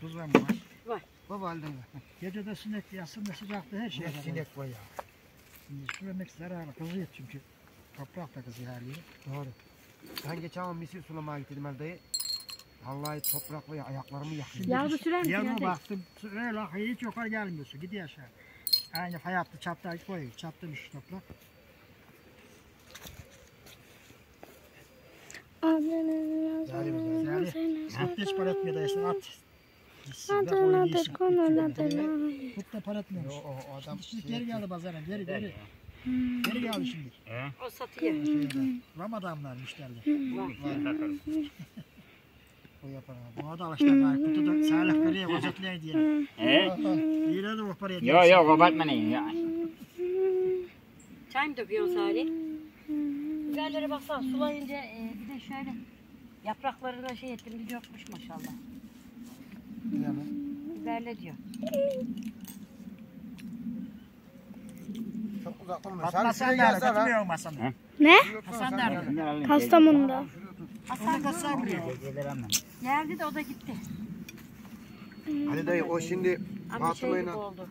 Tuz var mı var? Baba Ali dayı. Gecede sinek yatsın sıcakta her şey. Ne zarar. sinek var ya. Şimdi Su vermek zararlı. Kızıyor çünkü. Toprak da kızıyor haliyle. Doğru. Ben geçen an misir sulamaya gittim dayı. Vallahi toprak ve ayaklarımı yakıyor. Yağlı sürer misin Yanıma hadi? baktım. Öyle hiç yukarı gelmiyor su. Gidiyor aşağı. Aynı hayatta çapta koyuyor. Çaptırmış toprak. Yani at hiç para etmiyor da işte at. Gitsin de koyun yesin. Tut da para etmiyormuş. O, adam Şimdi geri geldi pazara. Geri geri. Hmm. Geri geldi şimdi. O satıyor. Şeyde. Ramadanlar müşteriler. O yapar. O da alışlar. Kutu da salih veriyor. Ocaklar diye. He? Yine de o paraya Yok yok kabartma ne ya. Çay mı döküyorsun Salih? Biberlere baksana sulayınca e, bir de şöyle yapraklarına şey ettim bir yokmuş maşallah. Yani. Biberle diyor. Çok uzak olmuyor. Hasan Hasan'ı. Ne? Hasan? Kastamonu'da. Da sen buraya. Geceler anlam. Geldi de o da gitti. Ali dayı o şimdi Ama şey gibi Fatıma'yla oldu.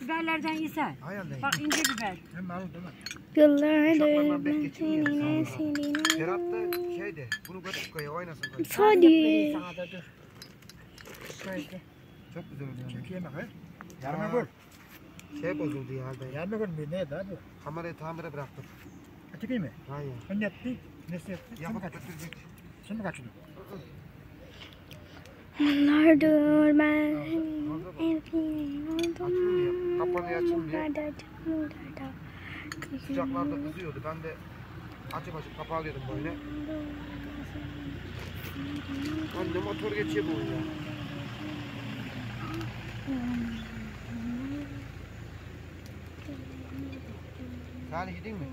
Biberlerden yesen. Hayal değil. Bak ince biber. Hem alın değil mi? Yıllardır ben seninle seninle. Serhat da şeydi. Bunu götür koya oynasın koya. Hadi. Sana da dur. Şöyle. Çok güzel oluyor. Çek yemek he. Yarım Ha. gol. Şey bozuldu ya dayı. Yarım gol bir neydi abi? Kamerayı tamire bıraktım. Öteki mi? Hayır. Ben ne etti? Nesi etti? Yapıp götürecek. Sen mi kaçırdın? Yıllardır ben evliyim Açılmıyor. Kapanıyor açılmıyor. Yıllardır yıllarda Sıcaklarda kızıyordu. Ben de açıp açıp kapalıyordum böyle. Lan ne motor geçiyor bu ya. Salih gideyim mi?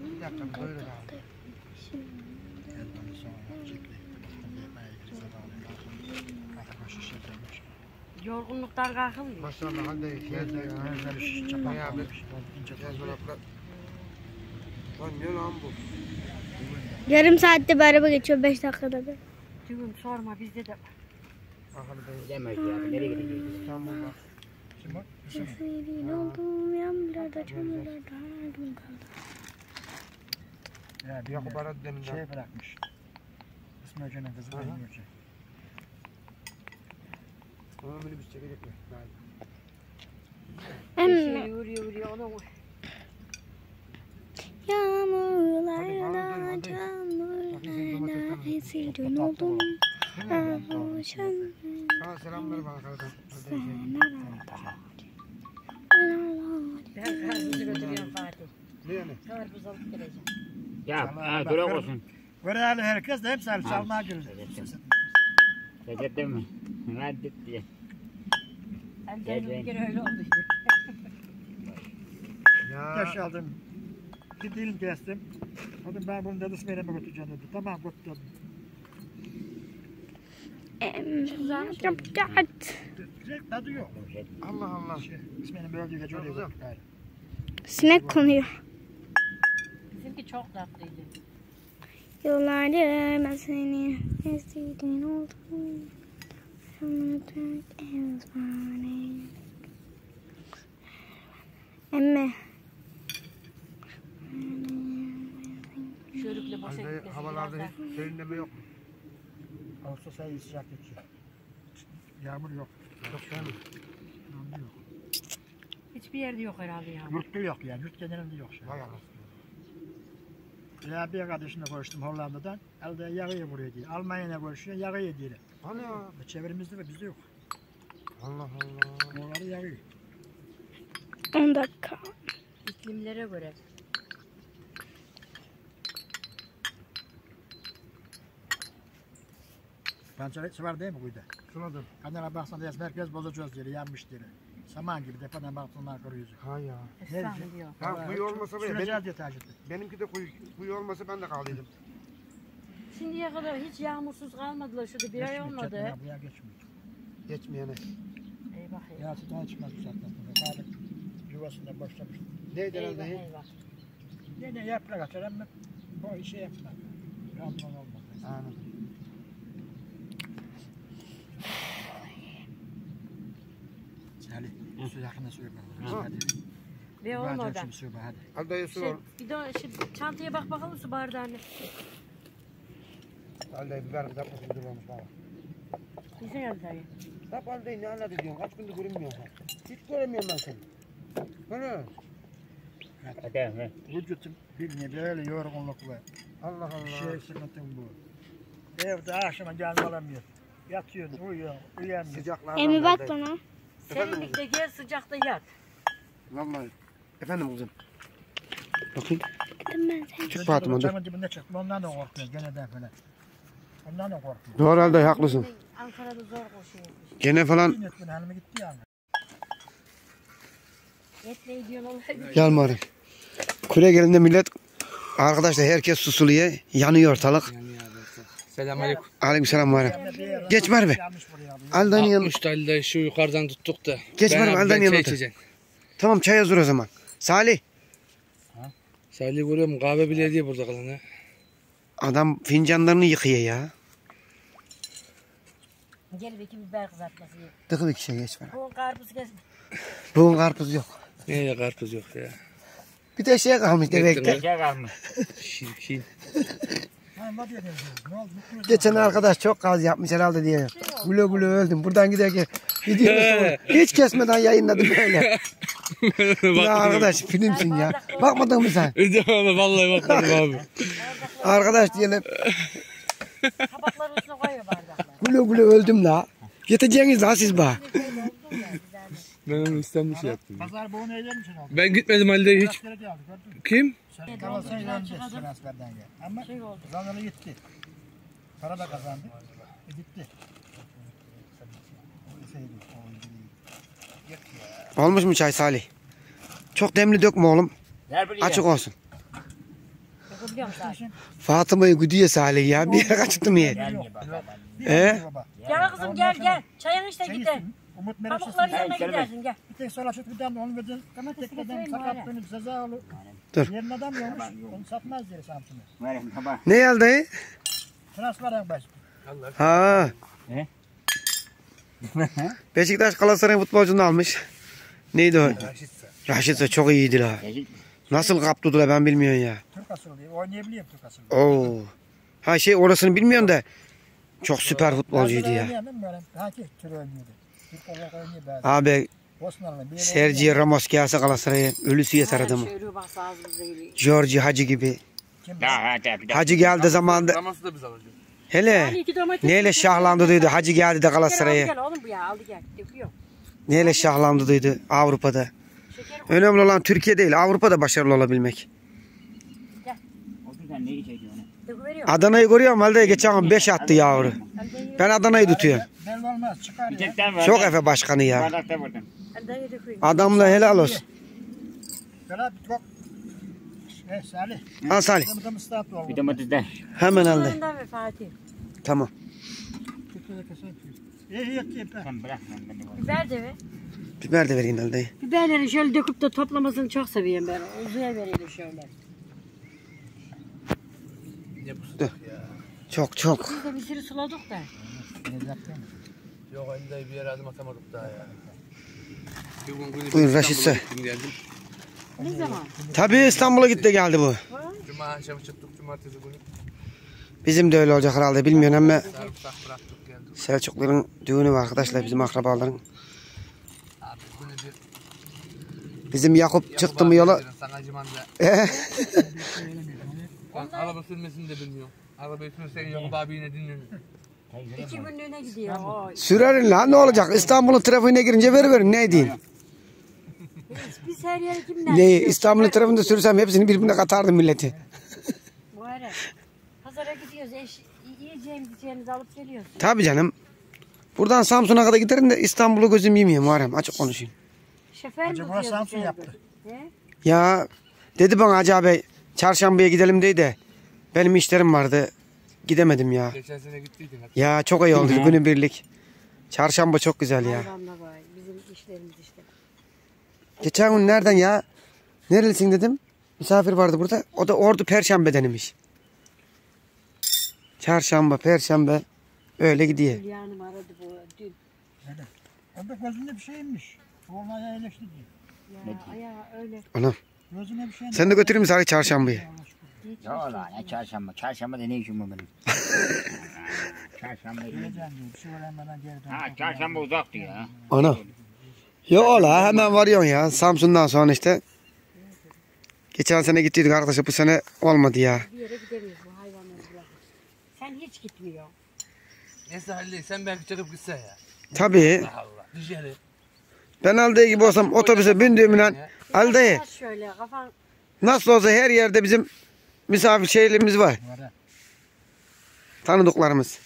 Bir dakika böyle daha. İnce Gel tozlu. bana bırak. Lan ne lan bu? Yarım saatte bir araba geçiyor 5 dakikada bir. Düğüm sorma bizde de. Bakalım dayı. Demek ya. Nereye gideceğiz? İstanbul'da. Kim o? İsim mi? Senin olduğum yağmurlarda çamurlarda adım kaldı. Ya bir Yakup aradı deminden. şey bırakmış. İsmi Hoca'nın kızı Aha. benim Hoca. Ama minibüs çekecek mi? Emme Şey yürüyor yürüyor onu. yağmurlarda Hadi, hadi, çamurlarda esir oldum. Avuşan Sana selamlar bana kardeşim. Hadi şey. Ben karpuzu götürüyorum Fatih. Ne yani? Karpuz alıp geleceğim. Ya durak olsun. Göreli herkes de hepsi Ha. çalmaya girecek. Recep mi? Diye. Elden Evet. bir kere öyle oldu. Ya. Yaş aldım. Bir dilim kestim. Dedim ben bunu dedi İsmail'e mi götüreceğim dedi. Tamam götürdüm. Güzel tadı yok. Allah Allah. Şey, İsmail'in böldüğü gece oraya. Sinek konuyor. Bizimki çok tatlıydı. Yıllardır ben seni istediğin oldum. Emme. Şörükle Hadi gitmesin. havalarda hiç serinleme yok. Ağustos ayı sıcak geçiyor. Yağmur yok. Çok mi? Yağmur yok. Hiçbir yerde yok herhalde ya. Yurtta yok yani. Yurt genelinde yok. Vay anasını. Ya bir kardeşimle konuştum Hollanda'dan. Elde yağıyor buraya diye. Almanya'ya konuşuyor yağıyor diye. Hani ya? Çevremizde ve bizde yok. Allah Allah. Oraları yağıyor. 10 dakika. İklimlere göre. Pançarısı var değil mi kuyuda? Suladım. Kanala baksan herkes bozacağız diye yanmış diye. Saman gibi depodan baktığında kırıyoruz. Ha ya. Esnaf diyor. Ya kuyu olmasa bile benim, diye tercih benimki de kuyu, kuyu olmasa ben de kaldıydım. Şimdiye kadar hiç yağmursuz kalmadılar şurada bir ay Geçmiyor, olmadı. çatmaya Buraya geçmiyor. Geçmeyene. Eyvah eyvah. Ya sütten çıkmaz bu saatten sonra. Sadece yuvasında başlamış. Neydi lan Eyvah dayı? eyvah. Yine yaprak açar ama bu işe yapmaz. Ramazan olmaz. Anladım. Su yakında. Hadi. Ve olmadı. şimdi su var, hadi. Al dayı su Şey, al. bir de şey, çantaya bak bakalım su bardağını. Al dayı biber kızartması güzel olmuş baba. Güzel dayı. Tap al dayı ne anladı diyorsun? Kaç gündür görünmüyorsun sen. Hiç göremiyorum ben seni. Hani? Hadi. Vücudum bilmiyor böyle yorgunluk var. Allah Allah. Bir şey sıkıntım bu. Evde akşama gelme alamıyor. Yatıyorsun, uyuyorsun, uyanmıyorsun. Emi bak bana. Serinlikte gel sıcakta yat. Vallahi. Efendim kızım. Bakayım. Ben seni. Çık Fatıma dur. Dibinde çıktım, ondan da korkuyorum gene de falan. Ondan da korkuyorum. Doğru halde haklısın. Ankara'da zor koşuyormuş. Gene falan netmin halime gitti yani. Yetmeyi diyorsun olaydı. Gel bari. Kule gelinde millet arkadaşlar herkes susuluyor. Yanıyor ortalık. Selamünaleyküm. Aleykümselam yere- Geç var be. Yanlış buraya. Aldan yanına. 60 tane şu yukarıdan tuttuk da. Geç Ben abi, Aldan içeceğim. Tamam çay hazır o zaman. Salih. Salih görüyorum kahve bile diye burada kalan ha. Adam fincanlarını yıkıyor ya. Gel bir iki biber kızartması ye. Dıkı bir kişiye geç bana. Bu karpuz kes. Bugün karpuz yok. Niye karpuz yok ya? Bir de şey kalmış devekte. Geçe kalmış. Şin Geçen arkadaş çok gaz yapmış herhalde diye. Güle güle öldüm. Buradan giderken video hiç kesmeden yayınladım böyle. ya arkadaş filmsin ya. Bakmadın mı sen? Vallahi bakmadım abi. Arkadaş diyelim Tabakların üstüne koyuyor bardakları. güle güle öldüm la. Yeteceğiniz la siz bana. Ben onu şey yaptım. Pazar boğunu eğlenmiş herhalde. Ben gitmedim halde hiç. Kim? Sen eğlendi transferden gel. Ama Şey gitti. Para da kazandı. E gitti. Olmuş mu çay Salih? Çok demli dökme oğlum. Açık olsun. Fatıma'yı güdüyor Salih ya. Bir yere kaçtı mı yer? Ee? Gel kızım gel gel. Çayın işte içtin. Umut Meraş'ın Pamukların yanına gel, gidersin gel. bir tek sonra şut bir tane onu vereceksin. Ama tek mi sakatlığını ceza alır. Dur. Yerine adam yokmuş. Onu satmaz diye baba. Ne? Transfer en baş. Ha. Ne? Beşiktaş Galatasaray futbolcunu almış. Neydi o? Raşitse çok iyiydi la. Nasıl kaptırdılar ben bilmiyorum ya. Türk asıllı diye. Oynayabiliyor Türk asıllı. Oo. Ha şey orasını bilmiyorum da çok süper futbolcuydu ya. Böyle? Hangi tür oynuyordu? Abi Sergio Ramos gelse Galatasaray'a ölüsü yeter adamı. Geliyor. George Hacı gibi. Hacı geldi zamanında Raması da biz alacağız. hele neyle şahlandı duydu. Hacı geldi de Gel Galatasaray'a. gel oğlum bu ya aldı gel. Döküyor. Neyle şahlandı duydu Avrupa'da. Önemli olan Türkiye değil Avrupa'da başarılı olabilmek. Otur Adana'yı görüyorum halde geçen gün 5 attı yavru. Ben Adana'yı tutuyorum. Çok Efe başkanı ya. Adamla helal olsun. Böyle bir çok. Salih. Al Salih. Bir domatesden. Hemen aldı. Tamam. Biber de ver. Biber de vereyim halde. Biberleri şöyle döküp de toplamasını çok seviyorum ben. Uzuya verelim şöyle. Çok çok. Biz de bir sürü suladık da. Yok halde bir yere adım atamadık daha ya. Bir gün günü Buyur, Raşitse. Ne zaman? Tabii İstanbul'a gitti geldi bu. Cuma akşamı çıktık cumartesi günü. Bizim de öyle olacak herhalde bilmiyorum ama. Selçukluların düğünü var arkadaşlar bizim akrabaların. Bizim Yakup çıktı mı yola. Ben araba sürmesini de bilmiyorum. Arabayı sürsen Yakup abi yine dinlemiyor. İki günlüğüne gidiyor. Oy. Sürerin lan ne olacak? İstanbul'un trafiğine girince veriverin ne diyeyim? Biz, biz her yere kimden? Ne İstanbul'un trafiğinde sürsem hepsini birbirine katardım milleti. Bu ara. Pazara gidiyoruz. Eş, yiyeceğimiz içeceğimizi alıp geliyoruz. Tabii canım. Buradan Samsun'a kadar giderim de İstanbul'u gözüm yemiyor Muharrem açık konuşayım. Şoför mü Acaba tutuyoruz Samsun içeride? yaptı. He? Ya dedi bana Hacı abi çarşambaya gidelim dedi de benim işlerim vardı. Gidemedim ya. Geçen sene gittiydin. Ya çok iyi oldu günü birlik. Çarşamba çok güzel ya. Hayvanla. Bizim işlerimiz işte. Geçen gün nereden ya? Nerelisin dedim. Misafir vardı burada. O da Ordu Perşembe'denmiş. Çarşamba, Perşembe öyle gidiyor. Hülya Hanım aradı bu dün. Orada gözünde bir şeymiş. İyileşti diyor. Ya ayağı öyle. Anam. Gözüne bir şey Sen de götürür müsün Salih çarşambayı? Ya Allah ne çarşamba. Çarşamba da ne işim var benim? çarşamba. Bir şey öğrenmeden geri dön. Ha çarşamba uzaktı ya. Ana. Yo la hemen varıyorsun ya. Samsun'dan sonra işte. Geçen sene gittiydik arkadaşlar bu sene olmadı ya. Bir yere gidemiyoruz bu hayvanları bırakıp. Sen hiç gitmiyor. Neyse Halil sen belki çıkıp gitsen ya. Tabii. Allah Allah. Dışarı. Ben Alday gibi olsam otobüse bindiğimden Alday Yavaş şöyle kafan nasıl olsa her yerde bizim misafir şeylerimiz var. Var ha. Tanıdıklarımız.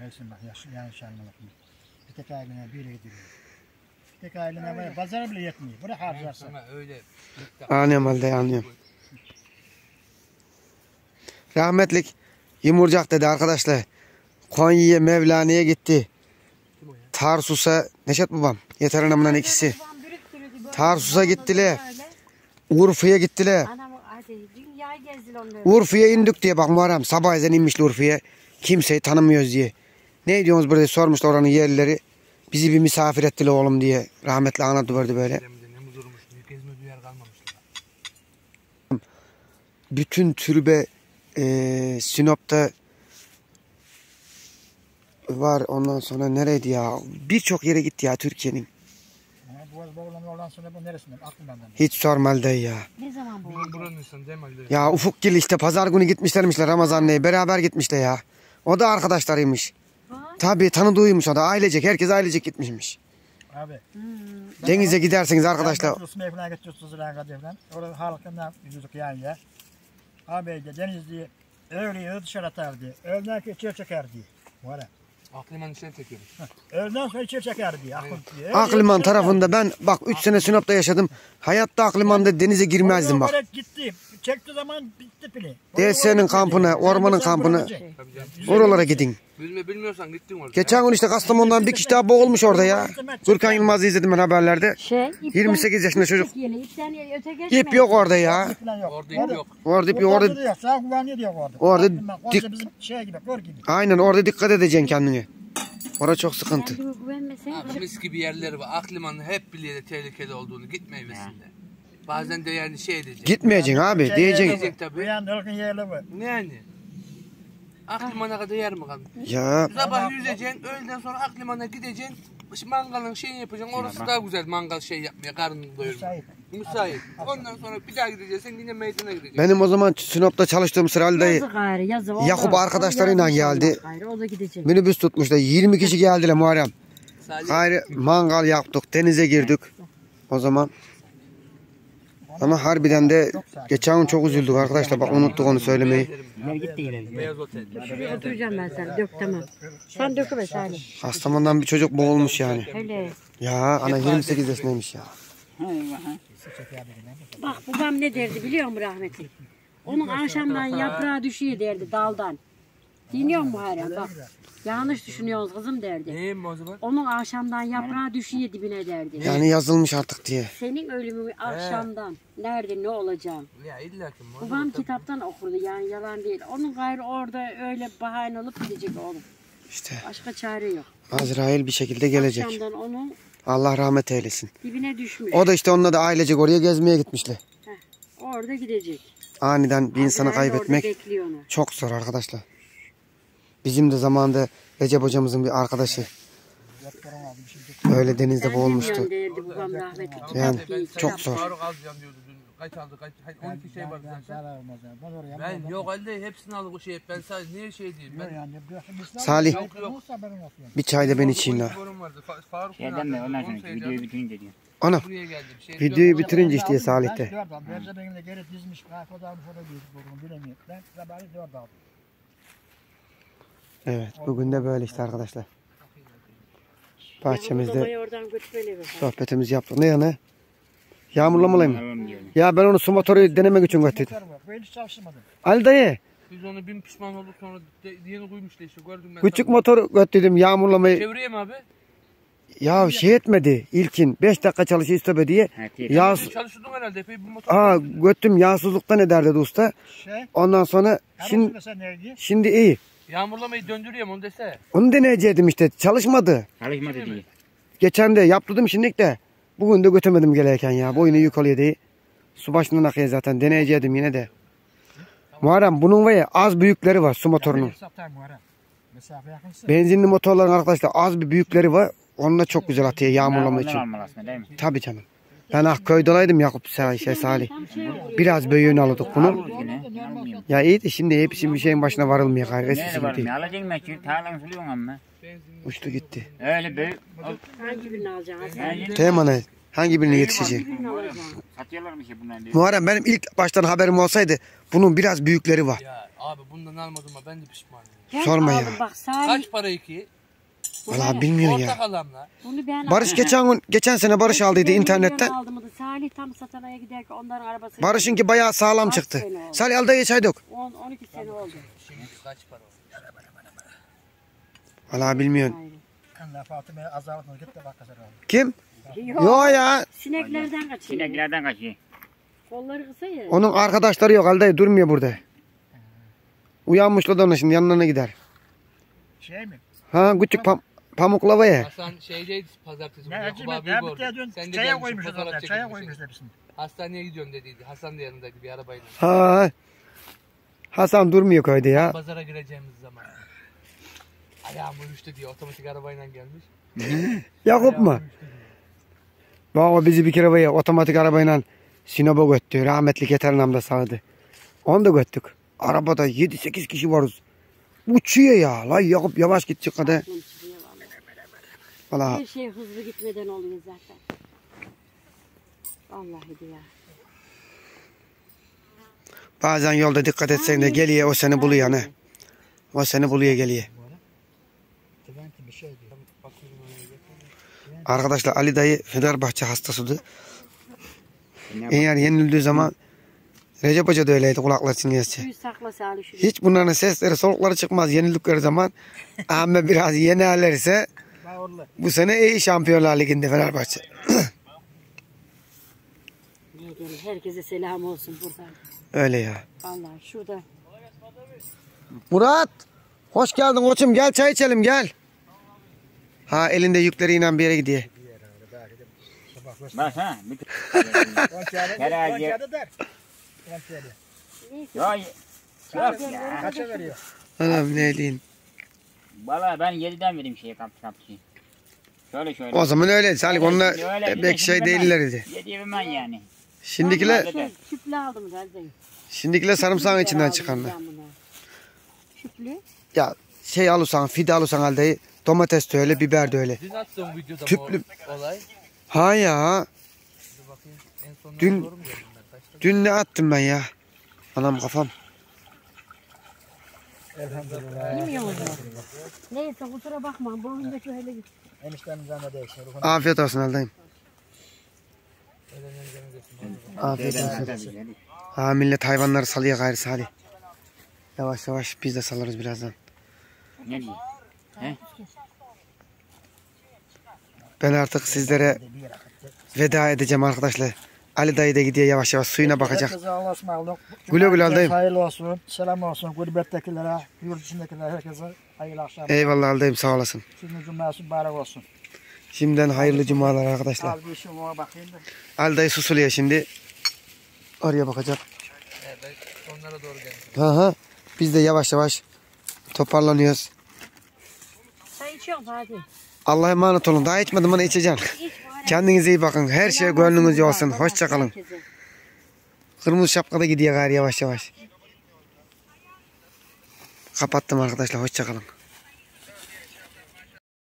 Neyse bak yaş, yanlış anlamak. Bir tek ailene bir yere gidiyor. Bir tek ailene var. Pazara bile yetmiyor. Buraya harcarsın. Ama öyle. Anlıyorum Alday anlıyorum. Rahmetlik Yumurcak dedi arkadaşlar. Konya'ya Mevlana'ya gitti. Tarsus'a Neşet babam. Yeter anamdan ikisi. Tarsus'a gittiler. Urfa'ya gittiler. Urfa'ya indik diye bak Muharrem. Sabah ezan inmişti Urfa'ya. Kimseyi tanımıyoruz diye. Ne diyorsunuz burada sormuşlar oranın yerlileri. Bizi bir misafir ettiler oğlum diye. Rahmetli anlatıverdi böyle. Bütün türbe eee Sinop'ta var. Ondan sonra nereydi ya? Birçok yere gitti ya Türkiye'nin. Sonra bu neresinden? Aklımdan. Hiç sormal dayı ya. Ne zaman bu? Buranın değil mi? Ali? Ya Ufuk Gil işte pazar günü gitmişlermişler Ramazan'la beraber gitmişler ya. O da arkadaşlarıymış. Vay. Tabii tanıdığıymış o da ailecek. Herkes ailecek gitmişmiş. Abi. Denize giderseniz arkadaşlar. Osman'a falan Tuzla'ya kadar falan. Orada halkından yüzük yani ya. Abi de denizli öğleyi dışarı atardı. Öğleden sonra içeri çekerdi. Bu Aklıma içine çekiyorum. Öğleden sonra içeri çekerdi. Aklım diye. Akliman tarafında ben bak 3 sene Sinop'ta yaşadım. Hayatta Akliman'da denize girmezdim bak. Gitti. Çekti zaman bitti pili. DS'nin kampına, ormanın kampına. Oralara gidin. Bilme bilmiyorsan gittin orada. Geçen gün işte Kastamonu'dan bir kişi daha boğulmuş orada ya. Gürkan Yılmaz'ı izledim ben haberlerde. Şey, ipten, 28 yaşında çocuk. İp yok orada ya. Yok. Orada ip yok. Orada bir Orada orada. Sağ güvenliği diyor orada. Orada dik- bizim şey gibi, kör gibi. aynen orada dikkat edeceksin kendine. Orada çok sıkıntı. Abi mis gibi yerleri var. Aklimanın hep biliyor tehlikeli olduğunu. Gitme evesinde. Bazen de yani şey edecek. Gitmeyeceksin abi Şey diyeceksin. yerli Diyecek bu. tabii. Yani ırkın yerli bu. Ne yani? Aklimana kadar yer mi kalmış? Ya Sabah yüzeceksin, öğleden sonra Akliman'a gideceksin. Mangalın şeyini yapacaksın. Orası daha güzel mangal şey yapmaya, karnını doyurmaya. Müsait. Müsait. Ondan sonra bir daha gideceksin, yine meydana gideceksin. benim o zaman Sinop'ta çalıştığım sırada dayı yazı gayrı yazı. O Yakup da- arkadaşlarıyla geldi. Gayrı, O da gidecek. minibüs tutmuşlar. 20 kişi geldiler Muharrem. Gayrı mangal yaptık, denize girdik. O zaman. Ama harbiden de geçen gün çok üzüldük arkadaşlar. Bak unuttuk onu söylemeyi. Şuraya oturacağım ben sana. Dök tamam. Sen döküme Salih. Kastamonu'dan bir çocuk boğulmuş yani. Öyle. Ya ana 28 yaşındaymış ya. Bak babam ne derdi biliyor musun rahmetli? Onun akşamdan yaprağı düşüyor derdi daldan. Dinliyor musun Muharrem bak. Yanlış düşünüyorsunuz kızım derdi. Neyim o zaman? Onun akşamdan yaprağı düşüyor dibine derdi. Yani yazılmış artık diye. Senin ölümün akşamdan nerede ne olacağım? Ya illa ki. Babam kitaptan okurdu yani yalan değil. Onun gayrı orada öyle bahane olup gidecek oğlum. İşte Başka çare yok. Azrail bir şekilde gelecek. Akşamdan onun Allah rahmet eylesin. dibine düşmüş. O da işte onunla da ailecek oraya gezmeye gitmişler. Orada gidecek. Aniden bir insanı Azrail kaybetmek Orada bekliyor onu. çok zor arkadaşlar. Bizim de zamanında Recep hocamızın bir arkadaşı öyle denizde Ben boğulmuştu. Yani çok zor. Kaç aldı kaç? Hayır, 12 şey var zaten. Ben Ben yok halde hepsini aldık o şey. Ben sadece niye şey diyeyim? Ben yani. bir- bir- Salih. Bir çay da ben içeyim la. 12 borum vardı. Fa- Faruk Şeyden de ondan sonra videoyu bitirince diyor. Ana Buraya geldim. Şey, videoyu bitirince işte Ben aldım. Berce benim de geri dizmiş. Orada büyük bulduğunu bilemiyorum. Ben sabahı dört aldım. Evet bugün de böyle işte arkadaşlar. Bahçemizde be. sohbetimizi yaptık. Ne mı? Alalım diyorum. Ya ben onu su motoru denemek için götürdüm. Ali dayı Biz onu bin pişman olduk sonra yeni koymuşlar işte gördüm ben. küçük motor götürdüm yağmurlamayı. Çevireyim abi. Ya şey etmedi ilkin 5 dakika çalışıyor istop diye. Ha, diye. Yağ, Sen çalışıyordun herhalde epey bu motor. aa götüm yağsızlıktan eder dedi usta. Şey. Ondan sonra Şimdi, şimdi iyi. Yağmurlamayı döndürüyorum onu dese. Onu deneyecektim işte çalışmadı. Çalışmadı diye. Geçen de yaptırdım şimdilik de. Bugün de götürmedim gelirken ya. Boyunu yük oluyor diye. Su başından akıyor zaten. Deneyecektim yine de. Muharrem bunun var ya az büyükleri var su motorunun. Benzinli motorların arkadaşlar az bir büyükleri var. Onunla çok güzel atıyor yağmurlama için. Tabii canım. Ben ah köyde olaydım Yakup şey Salih. Şey. Biraz büyüğünü alırdık bunu. Ya iyi de şimdi hepsi bir şeyin başına varılmıyor gibi değil. mı? Alacaksın belki. Tarlanı suluyorsun ama. Uçtu gitti. Öyle büyük. Hangi birini alacaksın? Ne? Hangi birini yetişecek? Muharrem benim ilk baştan haberim olsaydı bunun biraz büyükleri var. Ya abi bundan almadım ama ben de pişmanım. Ben Sorma ya. aldım Bak Salih. Kaç para iki? Valla bilmiyorsun Ortak ya. alanla. Bunu ben Barış geçen gün geçen sene Barış aldıydı internetten. Aldım da Salih tam satanaya giderken onların arabası. Barış'ınki bayağı sağlam çıktı. Salih al da geçeydik. 10 12 sene oldu. Şimdi kaç para? Valla bilmiyorsun. Allah Fatıma'ya. Git de bak. Kim? Yok. Yo ya. Sineklerden kaçıyor. Sineklerden kaçıyor. Kolları kısa ya. Onun arkadaşları yok Alday durmuyor burada. Uyanmışlar da ona şimdi yanlarına gider. Şey mi? Ha küçük pam pamukla ya. Hasan şeydeydi pazartesi. Ne Yakup abi Ya gördüm. bir dün Sen de çaya fotoğraf zaten. Çaya koymuşlar hepsini. Hastaneye gidiyorum dediydi. Hasan da yanındaydı bir arabayla. Ha. Hasan durmuyor köyde ya. Pazara gireceğimiz zaman. Ayağım uyuştu diye otomatik arabayla gelmiş. Yakup mu? Bak o bizi bir kere böyle otomatik arabayla Sinop'a götürdü. Rahmetli Yeter namda sağdı. Onu da götürdük. Arabada 7-8 kişi varız. Uçuyor ya. Lan Yakup yavaş gidecek hadi. Vallahi. Valla Her şey hızlı gitmeden oluyor zaten. Vallahi de ya. bazen yolda dikkat etsen de geliyor o seni buluyor ne. O seni buluyor geliyor. Arkadaşlar Ali dayı Fenerbahçe hastasıydı. Eğer yenildiği zaman Recep Hoca da öyleydi kulaklar şunu. Hiç bunların sesleri solukları çıkmaz yenildikleri zaman. Ama biraz yenerlerse. Bu sene iyi Şampiyonlar Ligi'nde Fenerbahçe. Herkese selam olsun buradan. Öyle ya. Vallahi şurada. Murat! Hoş geldin koçum gel çay içelim gel. Ha elinde yükleriyle bir yere gidiyor. Bak ha. Herhalde. Kaça veriyor? Anam ne diyeyim. Valla ben 7'den vereyim şeye kapı kapçıyı. Şöyle şöyle. O zaman öyle Salih onunla öyle bir de pek şey ben- değillerdi. 7'ye vermem yani. Şimdikiler. Şey, çüplü aldım zaten. şimdikiler sarımsağın içinden çıkanlar. Çüplü. Ya şey alırsan, fide alırsan halde domates de öyle, biber de öyle. Dün attığım videoda Tüplü- olay. Ha ya, Dün- ben? Dün ne attım ben ya? Anam kafam. Elhamdülillah. Neyse kusura bakma. Bu oyunda şöyle git. Eniştemizden de değişiyor. Afiyet olsun aldayım. Afiyet olsun. Ha millet hayvanları salıyor gayrı Salih. Yavaş yavaş biz de salarız birazdan. Ne diyeyim? Ben artık sizlere veda edeceğim arkadaşlar. Ali dayı da gidiyor yavaş yavaş suyuna bakacak. Herkese Allah'a ısmarladık. Güle güle aldayım. Hayırlı olsun. Selam olsun. Gurbettekilere, yurt içindekilere herkese hayırlı akşamlar. Eyvallah aldayım sağ olasın. Sizin cümlesi mübarek olsun. Şimdiden hayırlı cumalar arkadaşlar. Al bir işim ona bakayım da. Ali dayı susuluyor şimdi. Oraya bakacak. Evet, onlara doğru geldim. Ha ha. Biz de yavaş yavaş toparlanıyoruz. Çay içiyorum hadi. Allah'a emanet olun. Daha içmedim ama içeceğim. Kendinize iyi bakın. Her şey gönlünüzce olsun. Hoşça kalın. Kırmızı şapkada gidiyor gayrı yavaş yavaş. Kapattım arkadaşlar. Hoşça kalın.